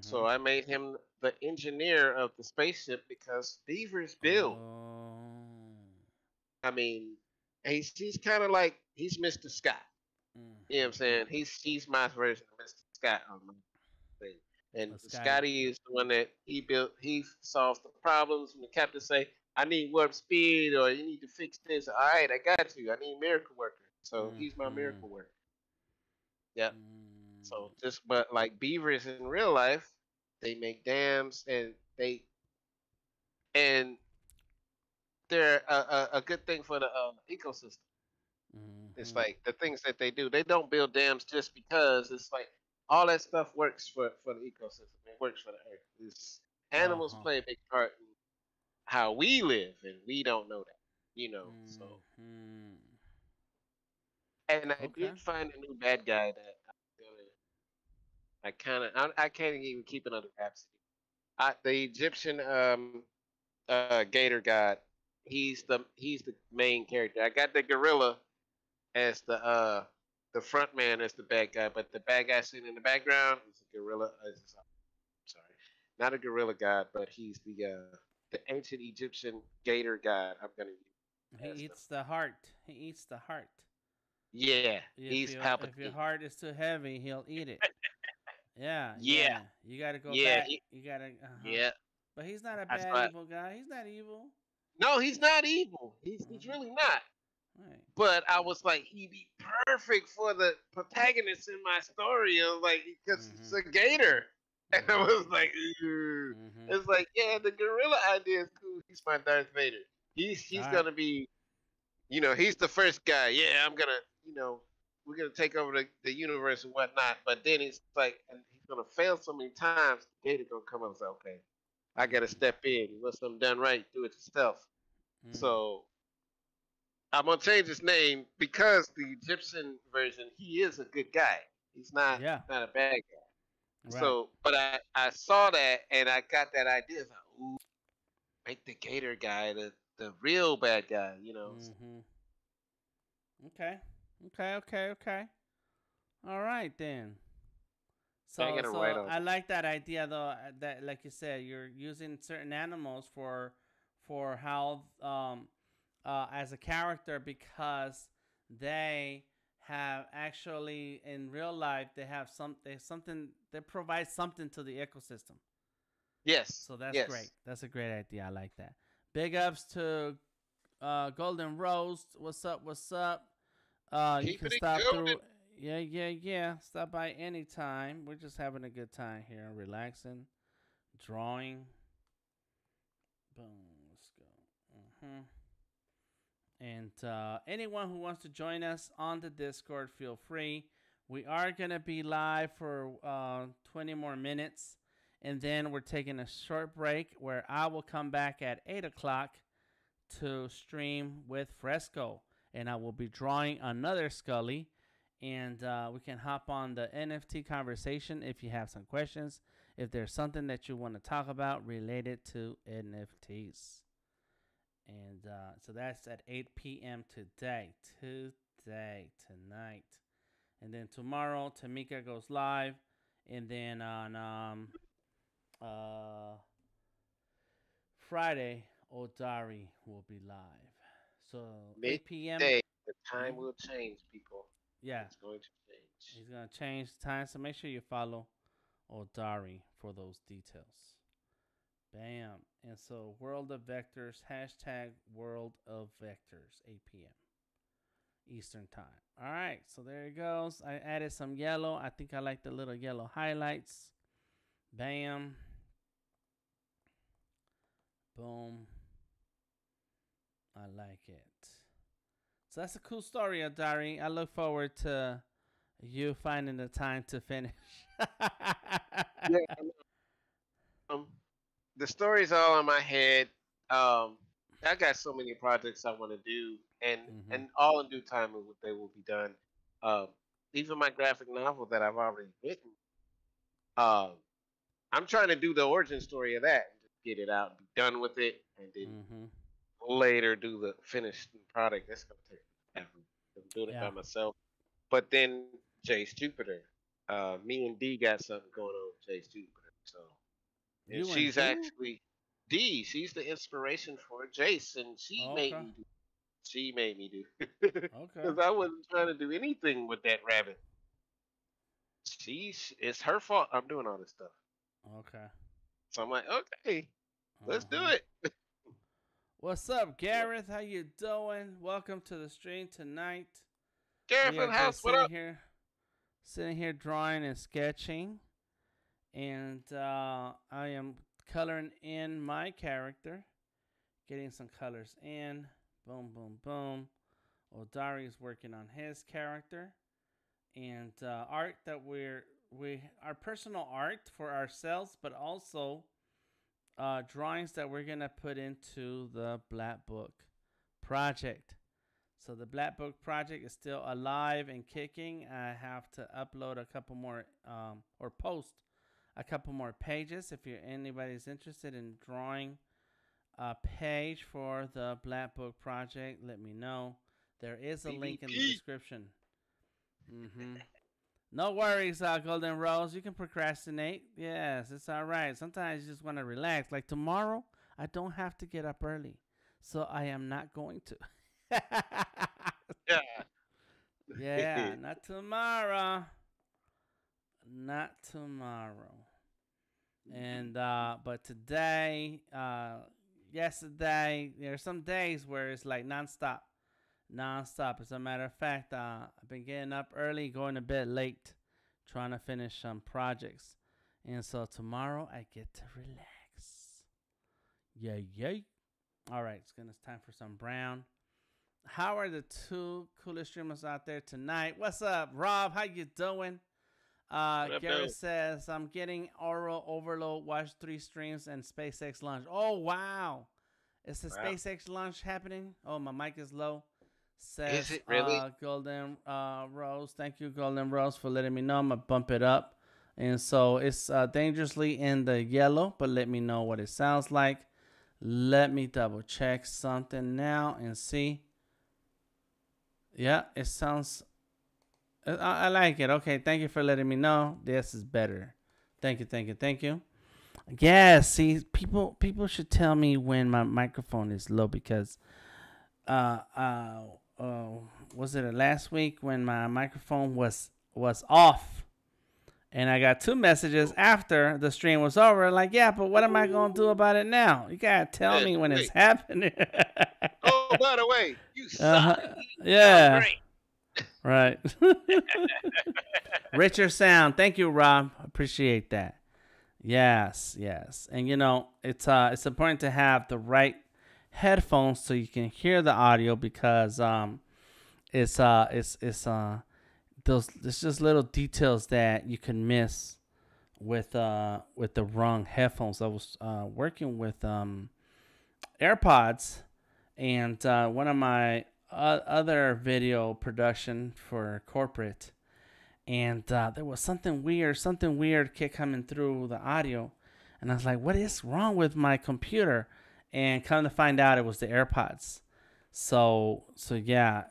so Mhm. I made him the engineer of the spaceship because beavers build. Oh. I mean, he's he's kind of like he's Mr. Scott. Mhm. You know what I'm saying? He's he's my version of Mr. Scott on my thing. And Well, Scotty- Scotty is the one that he built. He solves the problems when the captain say, "I need warp speed," or "You need to fix this." All right, I got you. I need miracle worker. So he's my Mhm. miracle worker. Yep. Mm. So just but like beavers in real life, they make dams and they and they're a, a, a good thing for the uh, ecosystem. It's Mhm. like the things that they do. They don't build dams just because. It's like all that stuff works for for the ecosystem. It works for the earth. It's, animals Uh-huh. play a big part in how we live, and we don't know that. You know. So Mhm. and I Okay. did find a new bad guy that. I kind of I, I can't even keep it under wraps. I, the Egyptian um uh gator god. He's the he's the main character. I got the gorilla as the uh the front man as the bad guy, but the bad guy sitting in the background is a gorilla. Uh, is- sorry, not a gorilla god, but he's the uh the ancient Egyptian gator god. I'm gonna use. He eats the heart. He eats the heart. Yeah, If he's Palpatine. If your heart is too heavy, he'll eat it. Yeah. Yeah. You gotta go Yeah, back. he- you gotta. Uh-huh. Yeah. But he's not a That's bad why- evil guy. He's not evil. No, he's not evil. He's he's Mhm. really not. Right. But I was like, he'd be perfect for the protagonist in my story. I was like, because it's a gator. <laughs> And I was like, Ooh. Mhm. it's like, yeah, the gorilla idea is cool. He's my Darth Vader. He's he's Alright. gonna be, you know, he's the first guy. Yeah, I'm gonna, you know, we're gonna take over the, the universe and whatnot. But then he's like, and he's gonna fail so many times. The gator gonna come up and say, okay, I gotta step in. Want something done right? Do it yourself. Mhm. So I'm gonna change his name because the Egyptian version, he is a good guy. He's not Yeah. not a bad guy. Right. So, but I I saw that and I got that idea. Like, ooh, make the Gator guy the the real bad guy. You know. hmm Okay. Okay. Okay. Okay. All right then. So, it so right. I like that idea though. uh, That like you said, you're using certain animals for for how um uh as a character because they have actually in real life they have some they something they provide something to the ecosystem. Yes. So that's yes. great. That's a great idea. I like that. Big ups to uh, Golden Rose. What's up? What's up? Uh, you can stop through. Yeah, yeah, yeah. Stop by anytime. We're just having a good time here, relaxing, drawing. Boom. Let's go. hmm And uh, anyone who wants to join us on the Discord, feel free. We are gonna be live for uh, 20 more minutes and then we're taking a short break where I will come back at 8 o'clock to stream with Fresco. And I will be drawing another Skully. And uh, we can hop on the NFT conversation if you have some questions. If there's something that you want to talk about related to NFTs. And uh, so that's at 8 p.m. today. Today, tonight. And then tomorrow, Tamika goes live. And then on um, uh, Friday, Odari will be live. So 8 p.m. The time mm-hmm. will change, people. Yeah, It's going to change. he's gonna change the time. So make sure you follow Odari for those details. Bam. And so World of Vectors, hashtag World of Vectors, 8 p.m. Eastern time. All right, so there it goes. I added some yellow. I think I like the little yellow highlights. Bam. Boom. I like it. So that's a cool story, Odari. I look forward to you finding the time to finish. <laughs> yeah, um, the story's all in my head. Um, I got so many projects I want to do, and Mhm. and all in due time they will be done. Um, even my graphic novel that I've already written. Um, I'm trying to do the origin story of that and just get it out, be done with it, and then hmm later do the finished product. That's gonna take forever. I'm doing it Yeah. by myself. But then Jace Jupiter, uh, me and D got something going on with Jace Jupiter. So and You and she's who? actually D. She's the inspiration for Jace, and she made Okay. me do. She made me do <laughs> Okay. because I wasn't trying to do anything with that rabbit. She's it's her fault. I'm doing all this stuff. Okay. So I'm like, okay, let's do Uh-huh. it. <laughs> What's up, Gareth? How you doing? Welcome to the stream tonight. Gareth in house, what sitting up? Here, sitting here drawing and sketching, and uh, I am coloring in my character, getting some colors in. Boom, boom, boom. Odari is working on his character, and uh, art that we're we our personal art for ourselves, but also uh, drawings that we're gonna put into the Black Book project. So the Black Book project is still alive and kicking. I have to upload a couple more um, or post a couple more pages. If you're anybody's interested in drawing a page for the Black Book project, let me know. There is a link in the description. Mm-hmm. No worries, uh, Golden Rose. You can procrastinate. Yes, it's all right. Sometimes you just want to relax. Like tomorrow, I don't have to get up early, so I am not going to. <laughs> Yeah. yeah, <laughs> not tomorrow. Not tomorrow. And uh but today, uh yesterday, there are some days where it's like nonstop. Nonstop. As a matter of fact, uh I've been getting up early, going to bed late, trying to finish some projects. And so tomorrow I get to relax. Yay, yay. All right, it's gonna it's time for some brown. How are the two coolest streamers out there tonight? What's up, Rob? How you doing? Uh, What up, Gareth dude? says I'm getting aural overload. Watch three streams and SpaceX launch. Oh wow, is the Wow. SpaceX launch happening? Oh, my mic is low. Says it really? uh, Golden uh, Rose. Thank you, Golden Rose, for letting me know. I'm gonna bump it up, and so it's uh, dangerously in the yellow. But let me know what it sounds like. Let me double check something now and see. Yeah, it sounds Uh, I, I like it. Okay, thank you for letting me know. This is better. Thank you, thank you, thank you. Yeah, see, people people should tell me when my microphone is low because uh uh, uh was it last week when my microphone was was off and I got two messages after the stream was over like, yeah, but what am I going to do about it now? You got to tell me when it's happening. <laughs> Oh, by the way, you suck. Uh-huh. Yeah. Right. <laughs> Richer sound. Thank you, Rob. Appreciate that. Yes, yes. And you know, it's uh it's important to have the right headphones so you can hear the audio because um it's uh it's it's uh those it's just little details that you can miss with uh with the wrong headphones. I was uh working with um AirPods and uh one of my uh, other video production for corporate and uh, there was something weird something weird kept coming through the audio and i was like what is wrong with my computer and come to find out it was the airpods so so yeah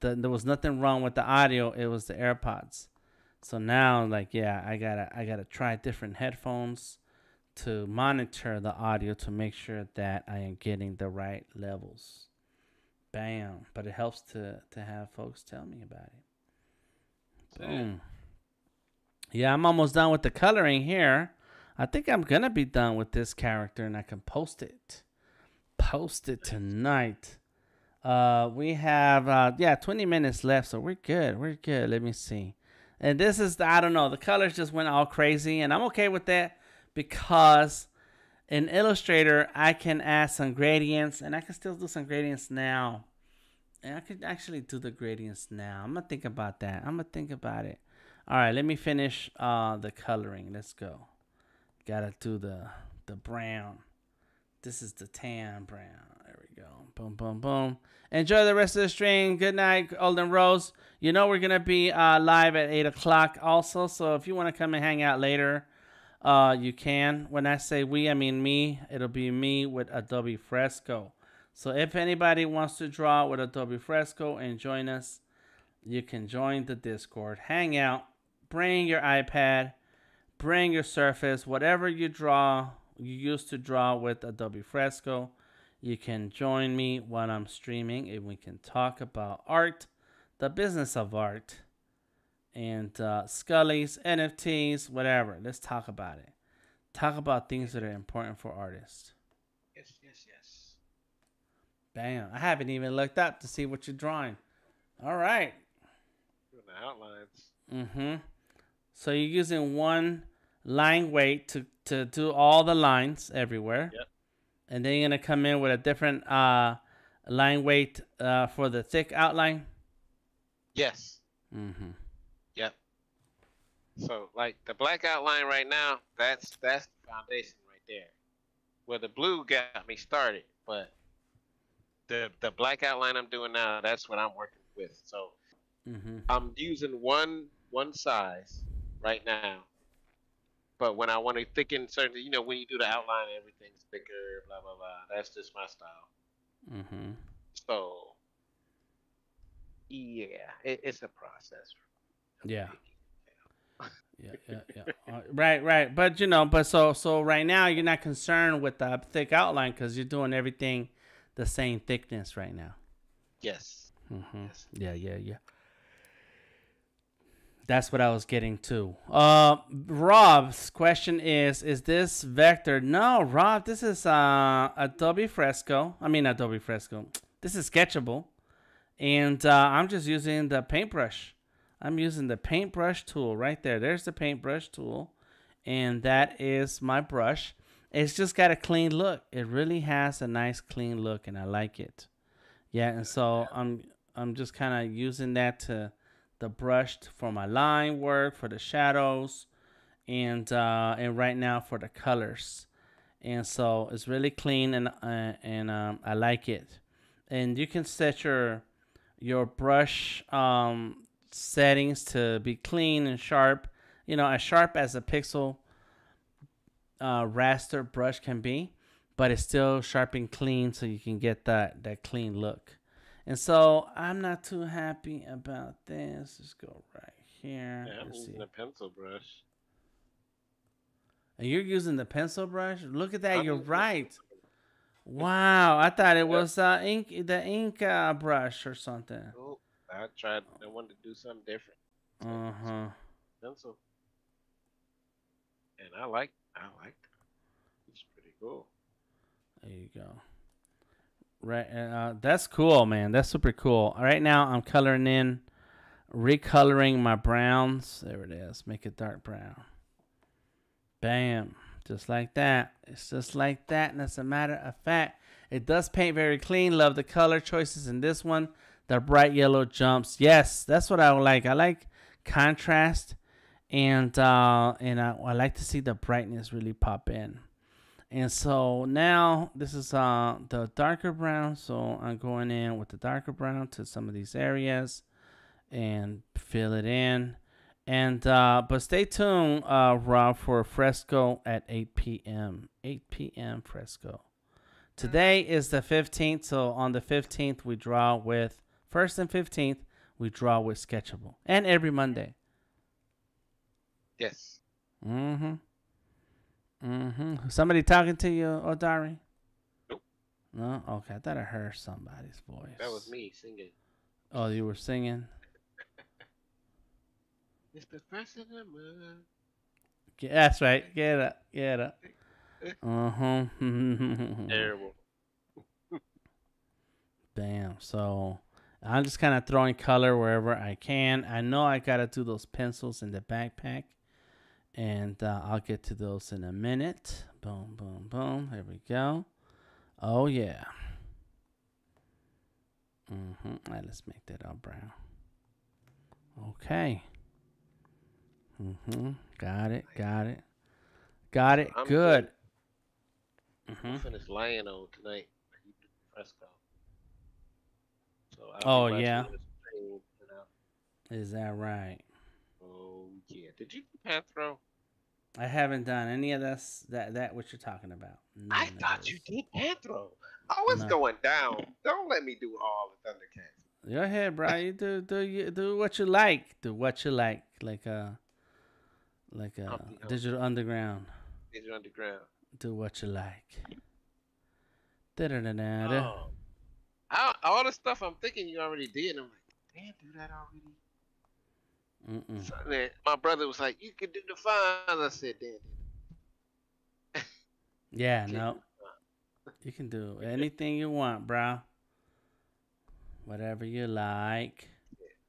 the, there was nothing wrong with the audio it was the airpods so now like yeah i gotta i gotta try different headphones to monitor the audio to make sure that i am getting the right levels Bam. But it helps to to have folks tell me about it. Boom. Mm. Yeah, I'm almost done with the coloring here. I think I'm gonna be done with this character and I can post it. Post it tonight. Uh we have uh yeah, 20 minutes left, so we're good. We're good. Let me see. And this is the, I don't know, the colors just went all crazy and I'm okay with that because in Illustrator, I can add some gradients, and I can still do some gradients now. And I could actually do the gradients now. I'm gonna think about that. I'm gonna think about it. All right, let me finish uh, the coloring. Let's go. Gotta do the the brown. This is the tan brown. There we go. Boom, boom, boom. Enjoy the rest of the stream. Good night, Golden Rose. You know we're gonna be uh, live at eight o'clock also. So if you want to come and hang out later, uh, you can. When I say we, I mean me. It'll be me with Adobe Fresco. So if anybody wants to draw with Adobe Fresco and join us, you can join the Discord, hang out, bring your iPad, bring your Surface, whatever you draw, you used to draw with Adobe Fresco. You can join me when I'm streaming and we can talk about art, the business of art and uh, Skully's, NFTs, whatever. Let's talk about it. Talk about things that are important for artists. Yes, yes, yes. Bam. I haven't even looked up to see what you're drawing. All right. Doing the outlines. Mm-hmm. So you're using one line weight to, to do all the lines everywhere. Yep. And then you're going to come in with a different uh, line weight uh, for the thick outline. Yes. Mm-hmm. Yep. So like the black outline right now, that's that's the foundation right there. Where the blue got me started, but the the black outline I'm doing now, that's what I'm working with. So Mm-hmm. I'm using one one size right now. But when I want to thicken certain, you know, when you do the outline, everything's thicker, blah blah blah. That's just my style. Mm-hmm. So yeah, it, it's a process. Yeah. <laughs> Yeah, yeah, yeah. Uh, right, right. But you know, but so so right now you're not concerned with the thick outline because you're doing everything the same thickness right now. Yes. Mm-hmm. Yes. Yeah, yeah, yeah. That's what I was getting to. Uh, Rob's question is: Is this vector? No, Rob. This is uh Adobe Fresco. I mean Adobe Fresco. This is Sketchable, and uh, I'm just using the paintbrush. I'm using the paintbrush tool right there. There's the paintbrush tool, and that is my brush. It's just got a clean look. It really has a nice clean look, and I like it. Yeah, and so I'm I'm just kind of using that to the brush for my line work, for the shadows, and uh, and right now for the colors. And so it's really clean and uh, and um, I like it. And you can set your your brush um, settings to be clean and sharp. You know, as sharp as a pixel uh, raster brush can be, but it's still sharp and clean, so you can get that that clean look. And so I'm not too happy about this. Let's go right here. Yeah, I'm Let's see. using a pencil brush. And you're using the pencil brush? Look at that. I'm You're right. Wow. I thought it was uh, ink, the ink uh, brush or something. Oh, I tried. I wanted to do something different. Uh huh. Pencil. And I like. I like. it. It's pretty cool. There you go. Right. Uh, that's cool, man. That's super cool. Right now, I'm coloring in, recoloring my browns. There it is. Make it dark brown. Bam. Just like that. It's just like that. And as a matter of fact, it does paint very clean. Love the color choices in this one. The bright yellow jumps. Yes, that's what I like. I like contrast, and uh, and I, I like to see the brightness really pop in. And so now this is uh the darker brown. So I'm going in with the darker brown to some of these areas and fill it in. And uh but stay tuned, uh Rob, for fresco at 8 p.m. 8 p.m. fresco. Today is the 15th, so on the 15th we draw with first and 15th we draw with Sketchable, and every Monday. Yes. Mm-hmm. Mm-hmm. Somebody talking to you, Odari? Nope. No? Okay, I thought I heard somebody's voice. That was me singing. Oh, you were singing? <laughs> It's the first of the month. Get, that's right. Get up. Get up. Uh-huh. <laughs> Terrible. Damn. So I'm just kind of throwing color wherever I can. I know I got to do those pencils in the backpack. And uh, I'll get to those in a minute. Boom, boom, boom. There we go. Oh, yeah. Mm-hmm. All right, let's make that all brown. Okay. Mm-hmm. Got it. Got it. Got it. I'm Good. I'm Mm-hmm. finished Lion-O tonight. Fresco. So Oh, yeah. on the stream, you know. Is that right? Oh yeah. Did you do Panthro? I haven't done any of this. That that what you're talking about? I None of thought you did Panthro. Oh, it's No. going down. Don't let me do all the Thundercats. Go ahead, bro. You do do you do what you like. Do what you like. Like uh like uh Humpty Hump. digital underground. Digital Underground. Do what you like. Da-da-da-da-da. Oh. I, all the stuff I'm thinking you already did. I'm like, damn, do that already. So my brother was like, you could do the fines. I said, damn. <laughs> Yeah, no. You can do anything you want, bro. Whatever you like.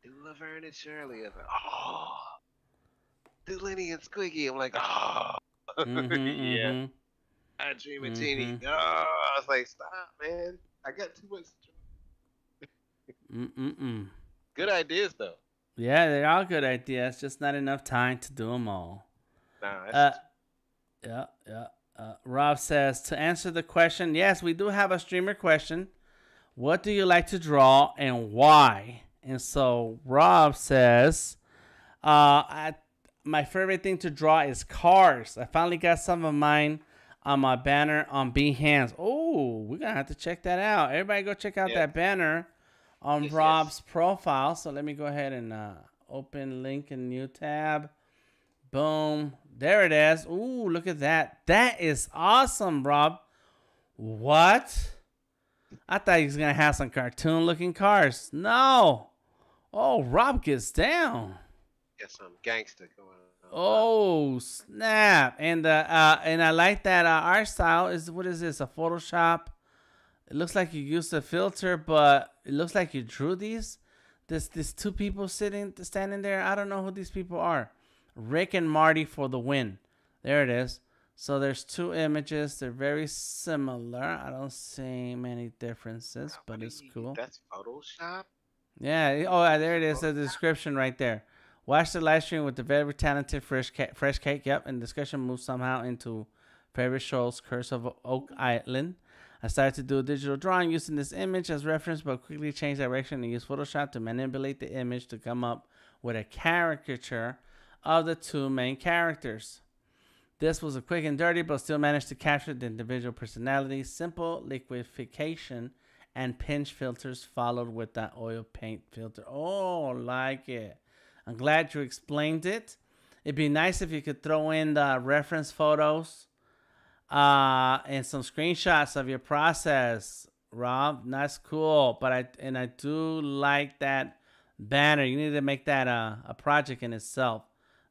Do Laverne and Shirley. Like, oh. Do Lenny and Squiggy. I'm like, oh. Mhm, <laughs> yeah. mhm. I dream of Jeannie. Mhm. Oh, I was like, stop, man. I got too much. to. Mm-mm-mm. Good ideas, though. Yeah, they're all good ideas. Just not enough time to do them all. Nah, Uh, yeah, yeah. Uh, Rob says to answer the question, yes, we do have a streamer question. What do you like to draw and why? And so Rob says, uh, I, my favorite thing to draw is cars. I finally got some of mine on my banner on Behance. Oh, we're gonna have to check that out. Everybody, go check out Yeah. that banner on Yes, yes. Rob's profile. So let me go ahead and uh, open link in new tab. Boom. There it is. Ooh, look at that. That is awesome, Rob. What? I thought he was going to have some cartoon looking cars. No. Oh, Rob gets down. got some gangster going on. Oh, snap. And uh, uh and I like that uh, art style is what is this? A Photoshop. It looks like you used a filter, but it looks like you drew these. This this two people sitting standing there. I don't know who these people are. Rick and Marty for the win. There it is. So there's two images. They're very similar. I don't see many differences, Wow, but it's cool. That's Photoshop. Yeah. Oh, yeah, there it is. The description right there. Watch the live stream with the very talented Fresh Cake. Fresh Cake. Yep. And discussion moves somehow into favorite shows. Curse of Oak Island. I started to do a digital drawing using this image as reference, but quickly changed direction and used Photoshop to manipulate the image to come up with a caricature of the two main characters. This was a quick and dirty, but still managed to capture the individual personalities, simple liquefaction, and pinch filters followed with that oil paint filter. Oh, like it. I'm glad you explained it. It'd be nice if you could throw in the reference photos uh, and some screenshots of your process, Rob. That's cool. But I and I do like that banner. You need to make that a, a project in itself.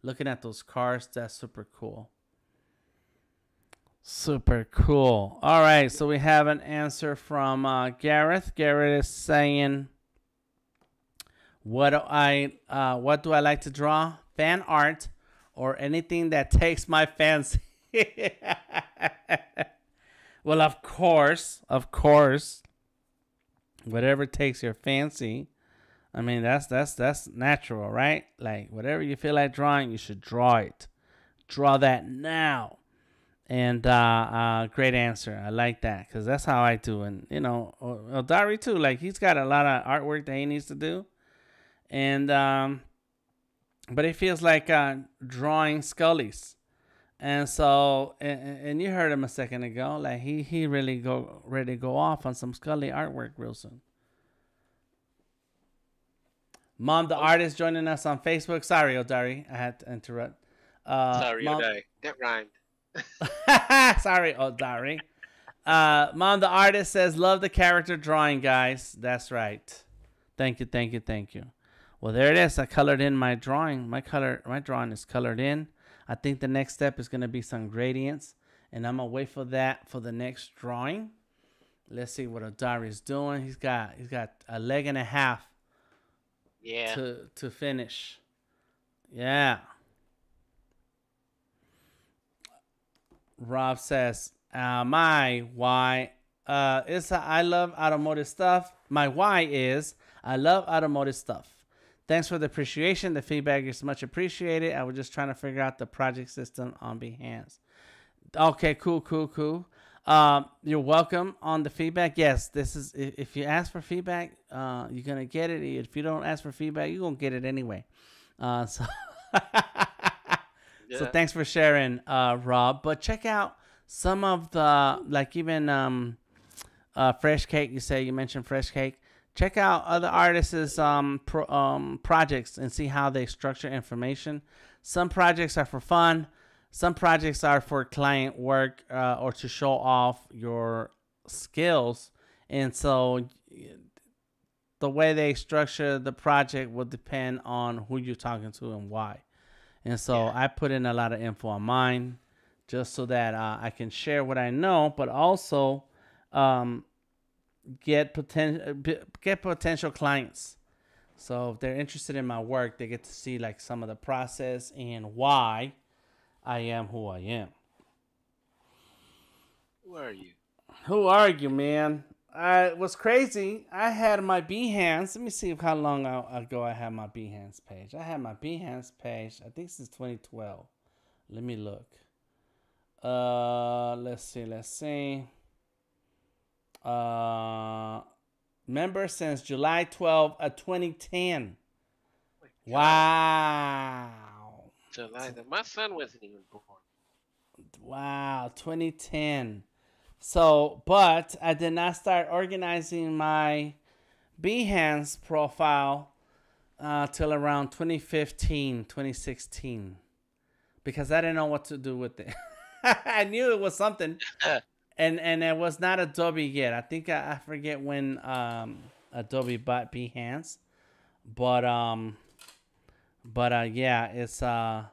Looking at those cars, that's super cool. Super cool. All right, so we have an answer from uh, Gareth. Gareth is saying, "What do I uh, what do I like to draw? Fan art or anything that takes my fancy." <laughs> well, of course, of course, whatever takes your fancy. I mean, that's that's that's natural, right? Like whatever you feel like drawing, you should draw it. Draw that now. And uh, uh, great answer. I like that because that's how I do. And you know, Dari too. Like he's got a lot of artwork that he needs to do, and um, but it feels like uh, drawing Skullies. And so, and, and you heard him a second ago. Like he he really go ready to go off on some Skully artwork real soon. Mom, the artist, joining us on Facebook. Sorry, Odari, I had to interrupt. Uh, Sorry, Mom, Odari. That rhymed. <laughs> Sorry, Odari. Uh, Mom, the artist says, "Love the character drawing, guys." That's right. Thank you, thank you, thank you. Well, there it is. I colored in my drawing. My color, my drawing is colored in. I think the next step is gonna be some gradients, and I'm gonna wait for that for the next drawing. Let's see what Odari is doing. He's got he's got a leg and a half. Yeah. To to finish. Yeah. Rob says, uh, my why uh, is I love automotive stuff. My why is I love automotive stuff. Thanks for the appreciation. The feedback is much appreciated. I was just trying to figure out the project system on Behance. Okay, cool, cool, cool. Um, you're welcome on the feedback. Yes, this is if, if you ask for feedback, uh, you're gonna get it. If you don't ask for feedback, you're gonna get it anyway. Uh, so <laughs> So thanks for sharing, uh, Rob. But check out some of the like even um, uh, Fresh Cake. You say you mentioned Fresh Cake. Check out other artists' um, pro, um, projects and see how they structure information. Some projects are for fun. Some projects are for client work uh, or to show off your skills. And so the way they structure the project will depend on who you're talking to and why. And so yeah. I put in a lot of info on mine just so that uh, I can share what I know, but also um, get potential get potential clients. So if they're interested in my work, they get to see like some of the process and why I am who I am. Who are you? Who are you, man? I was crazy. I had my Behance. Let me see how long ago I had my Behance page. I had my Behance page. I think since 2012. Let me look. Uh, let's see. Let's see. Uh, member since July 12 of 2010. Wow. July. My son wasn't even born. Wow, 2010. So, but I did not start organizing my Behance profile uh, till around 2015, 2016, because I didn't know what to do with it. <laughs> I knew it was something, <laughs> and and it was not Adobe yet. I think I, I forget when um, Adobe bought Behance, but um, but uh, yeah, it's uh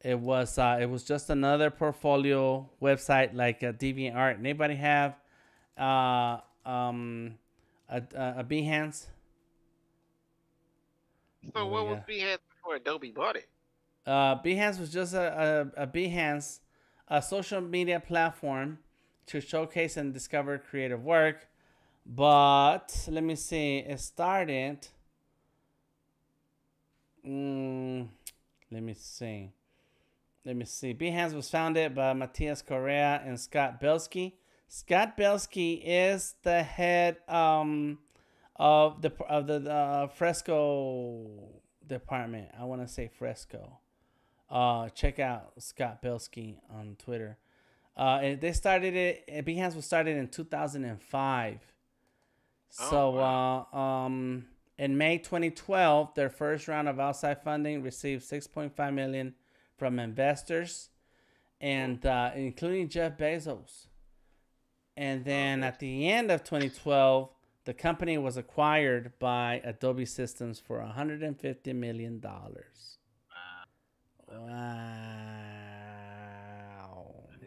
it was uh, it was just another portfolio website like a DeviantArt. Anybody have uh, um, a, a Behance? So what was Behance before Adobe bought it? Uh, Behance was just a, a, a Behance, a social media platform to showcase and discover creative work. But let me see, it started. Mm, let me see let me see. Behance was founded by Matias Corea and Scott Belsky. Scott Belsky is the head um, of the of the uh, Fresco department. I want to say Fresco. Uh, check out Scott Belsky on Twitter. Uh, they started it. Behance was started in 2005. Oh, So, wow. uh, um, in May 2012, their first round of outside funding received 6.5 million from investors, and uh, including Jeff Bezos. And then at the end of 2012, the company was acquired by Adobe Systems for 150 million dollars. Wow!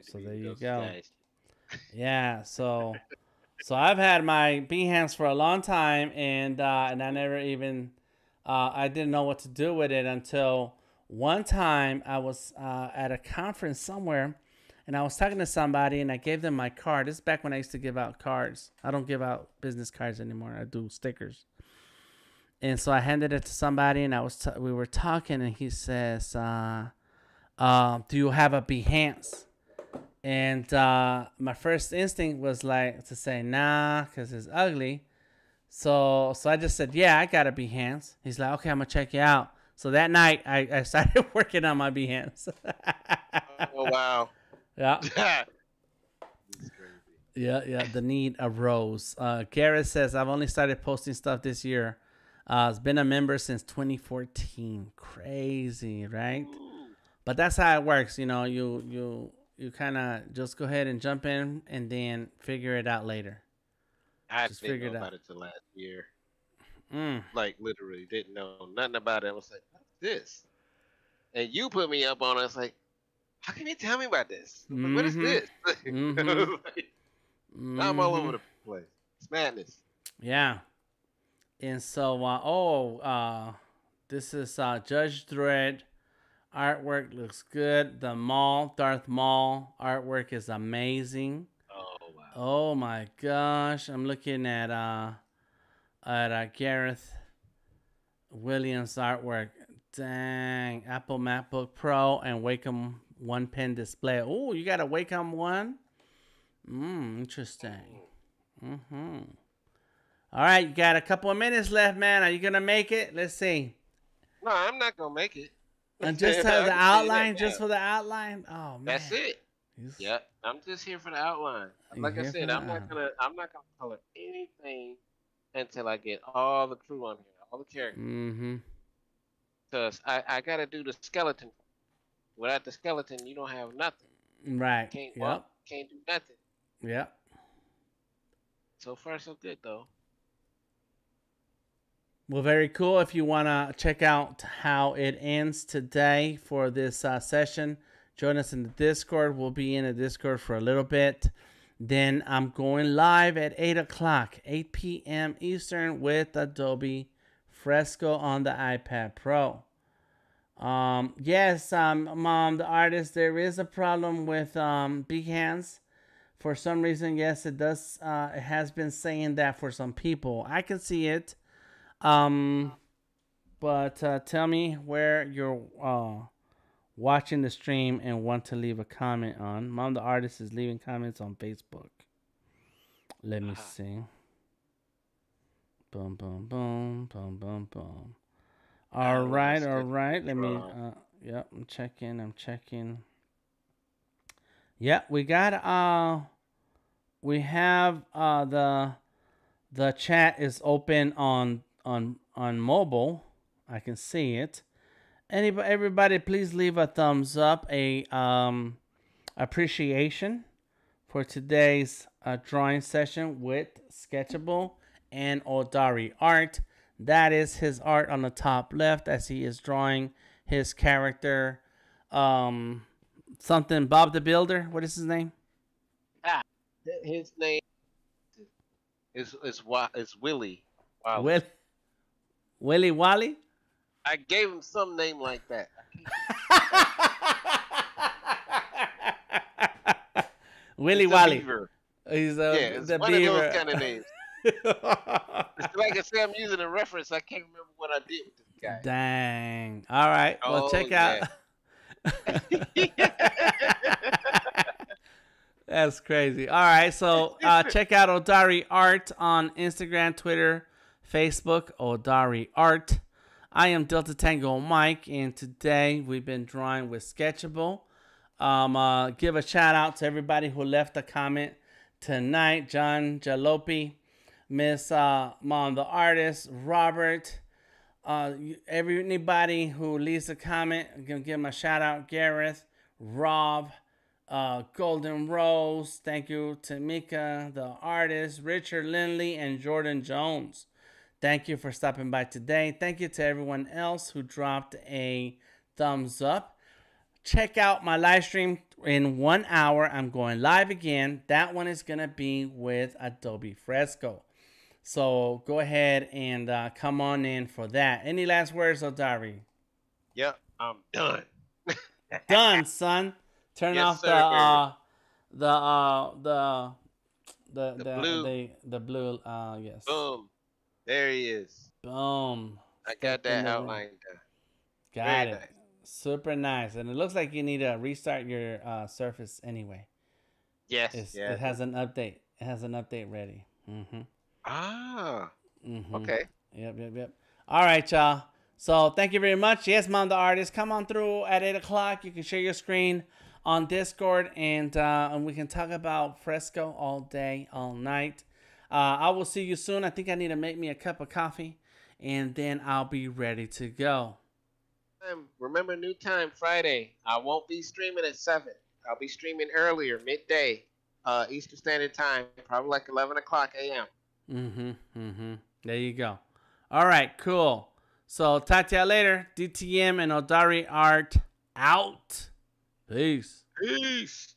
So there you go. guys. <laughs> Yeah, so so I've had my Behance for a long time, and uh, and I never even uh, I didn't know what to do with it until one time I was uh, at a conference somewhere, and I was talking to somebody, and I gave them my card. This is back when I used to give out cards. I don't give out business cards anymore. I do stickers. And so I handed it to somebody, and I was t- we were talking, and he says, uh, uh, "Do you have a Behance?" And uh, my first instinct was like to say nah, cause it's ugly. So so I just said yeah, I got a Behance. He's like okay, I'm gonna check you out. So that night I, I started <laughs> working on my Behance. Oh wow. <laughs> yeah, <laughs> This is crazy. yeah, yeah. The need arose. Uh, Gareth says I've only started posting stuff this year. Uh, it's been a member since 2014. Crazy, right? But that's how it works. You know, you you you kind of just go ahead and jump in and then figure it out later. I Just didn't figured know out. about it till last year. Mm. Like literally didn't know nothing about it. I was like, what's this? And you put me up on it. I was like, how can you tell me about this? Like, What is Mhm. this? <laughs> Mhm. I'm all over the place. It's madness. Yeah. And so, uh, oh, uh, this is uh, Judge Dredd. Artwork looks good. The Maul, Darth Maul artwork is amazing. Oh wow. Oh my gosh, I'm looking at uh at uh, Gareth Williams artwork. Dang, Apple MacBook Pro and Wacom one pen display. Oh, you got a Wacom one? Mm, interesting. Mm-hmm. All right, you got a couple of minutes left, man. Are you gonna make it? Let's see. No, I'm not gonna make it. And just have the <laughs> outline, just for the outline. Oh man, That's it. You s- Yep. I'm just here for the outline. Like I said, I'm not outline. gonna I'm not gonna color anything until I get all the crew on here, all the characters. Mm-hmm. Cause I, I gotta do the skeleton. Without the skeleton, you don't have nothing. Right. Can't Yep. walk, can't do nothing. Yep. So far, so good though. Well, very cool. If you want to check out how it ends today for this uh, session, join us in the Discord. We'll be in the Discord for a little bit. Then I'm going live at 8 o'clock, 8 p.m. Eastern with Adobe Fresco on the iPad Pro. Um, yes, um, mom, the artist, there is a problem with um, Behance. For some reason, yes, it does. Uh, it has been saying that for some people. I can see it. Um, but uh, tell me where you're uh, watching the stream and want to leave a comment on. Mom, the artist, is leaving comments on Facebook. Let me see. Boom, boom, boom, boom, boom, boom. All right, all right. Let me. Uh, yep, I'm checking. I'm checking. Yeah, we got. Uh, we have uh the the chat is open on on on mobile. I can see it. Anybody, everybody, please leave a thumbs up, a um appreciation for today's uh, drawing session with Sketchable and Odari Art. That is his art on the top left as he is drawing his character. Um, something Bob the Builder. What is his name? His name is is Wa- is Willie. Wow. Will Willy Wally. I gave him some name like that. <laughs> Willy Wally. beaver. He's a, Yeah, it's one beaver. of those kind of names. <laughs> It's like I said, I'm using a reference. I can't remember what I did with this guy. Dang. All right. Well, Oh, check yeah. out. <laughs> That's crazy. All right. So uh, check out Odari Art on Instagram, Twitter, Facebook, Odari Art. I am Delta Tango Mike, and today we've been drawing with Sketchable. Um, uh, give a shout out to everybody who left a comment tonight. John Jalopy, Miss uh, Mom the artist, Robert. Uh, every anybody who leaves a comment, I'm gonna give them a shout out. Gareth, Rob, uh, Golden Rose. Thank you to Mika, the artist, Richard Lindley, and Jordan Jones. Thank you for stopping by today. Thank you to everyone else who dropped a thumbs up. Check out my live stream in one hour. I'm going live again. That one is going to be with Adobe Fresco. So go ahead and uh, come on in for that. Any last words, Odari? Yep, I'm done. <laughs> done, son. Turn Yes, off sir, the, uh, the uh the the The the blue. the, the blue uh yes. Boom. There he is. Boom. I got that outline done. Got Very it. nice. Super nice. And it looks like you need to restart your uh, Surface anyway. Yes. It's, yeah. It has an update. It has an update ready. Mm-hmm. Ah. mm-hmm. Okay. Yep, yep, yep. All right, y'all. So thank you very much. Yes, Mom the Artist, come on through at 8 o'clock. You can share your screen on Discord and, uh, and we can talk about Fresco all day, all night. Uh, I will see you soon. I think I need to make me a cup of coffee and then I'll be ready to go. Remember, new time Friday. I won't be streaming at seven. I'll be streaming earlier, midday, uh, Eastern Standard Time, probably like eleven o'clock a.m. Mm-hmm. Mm-hmm. There you go. All right, cool. So talk to you later. DTM and Odari Art out. Peace. Peace.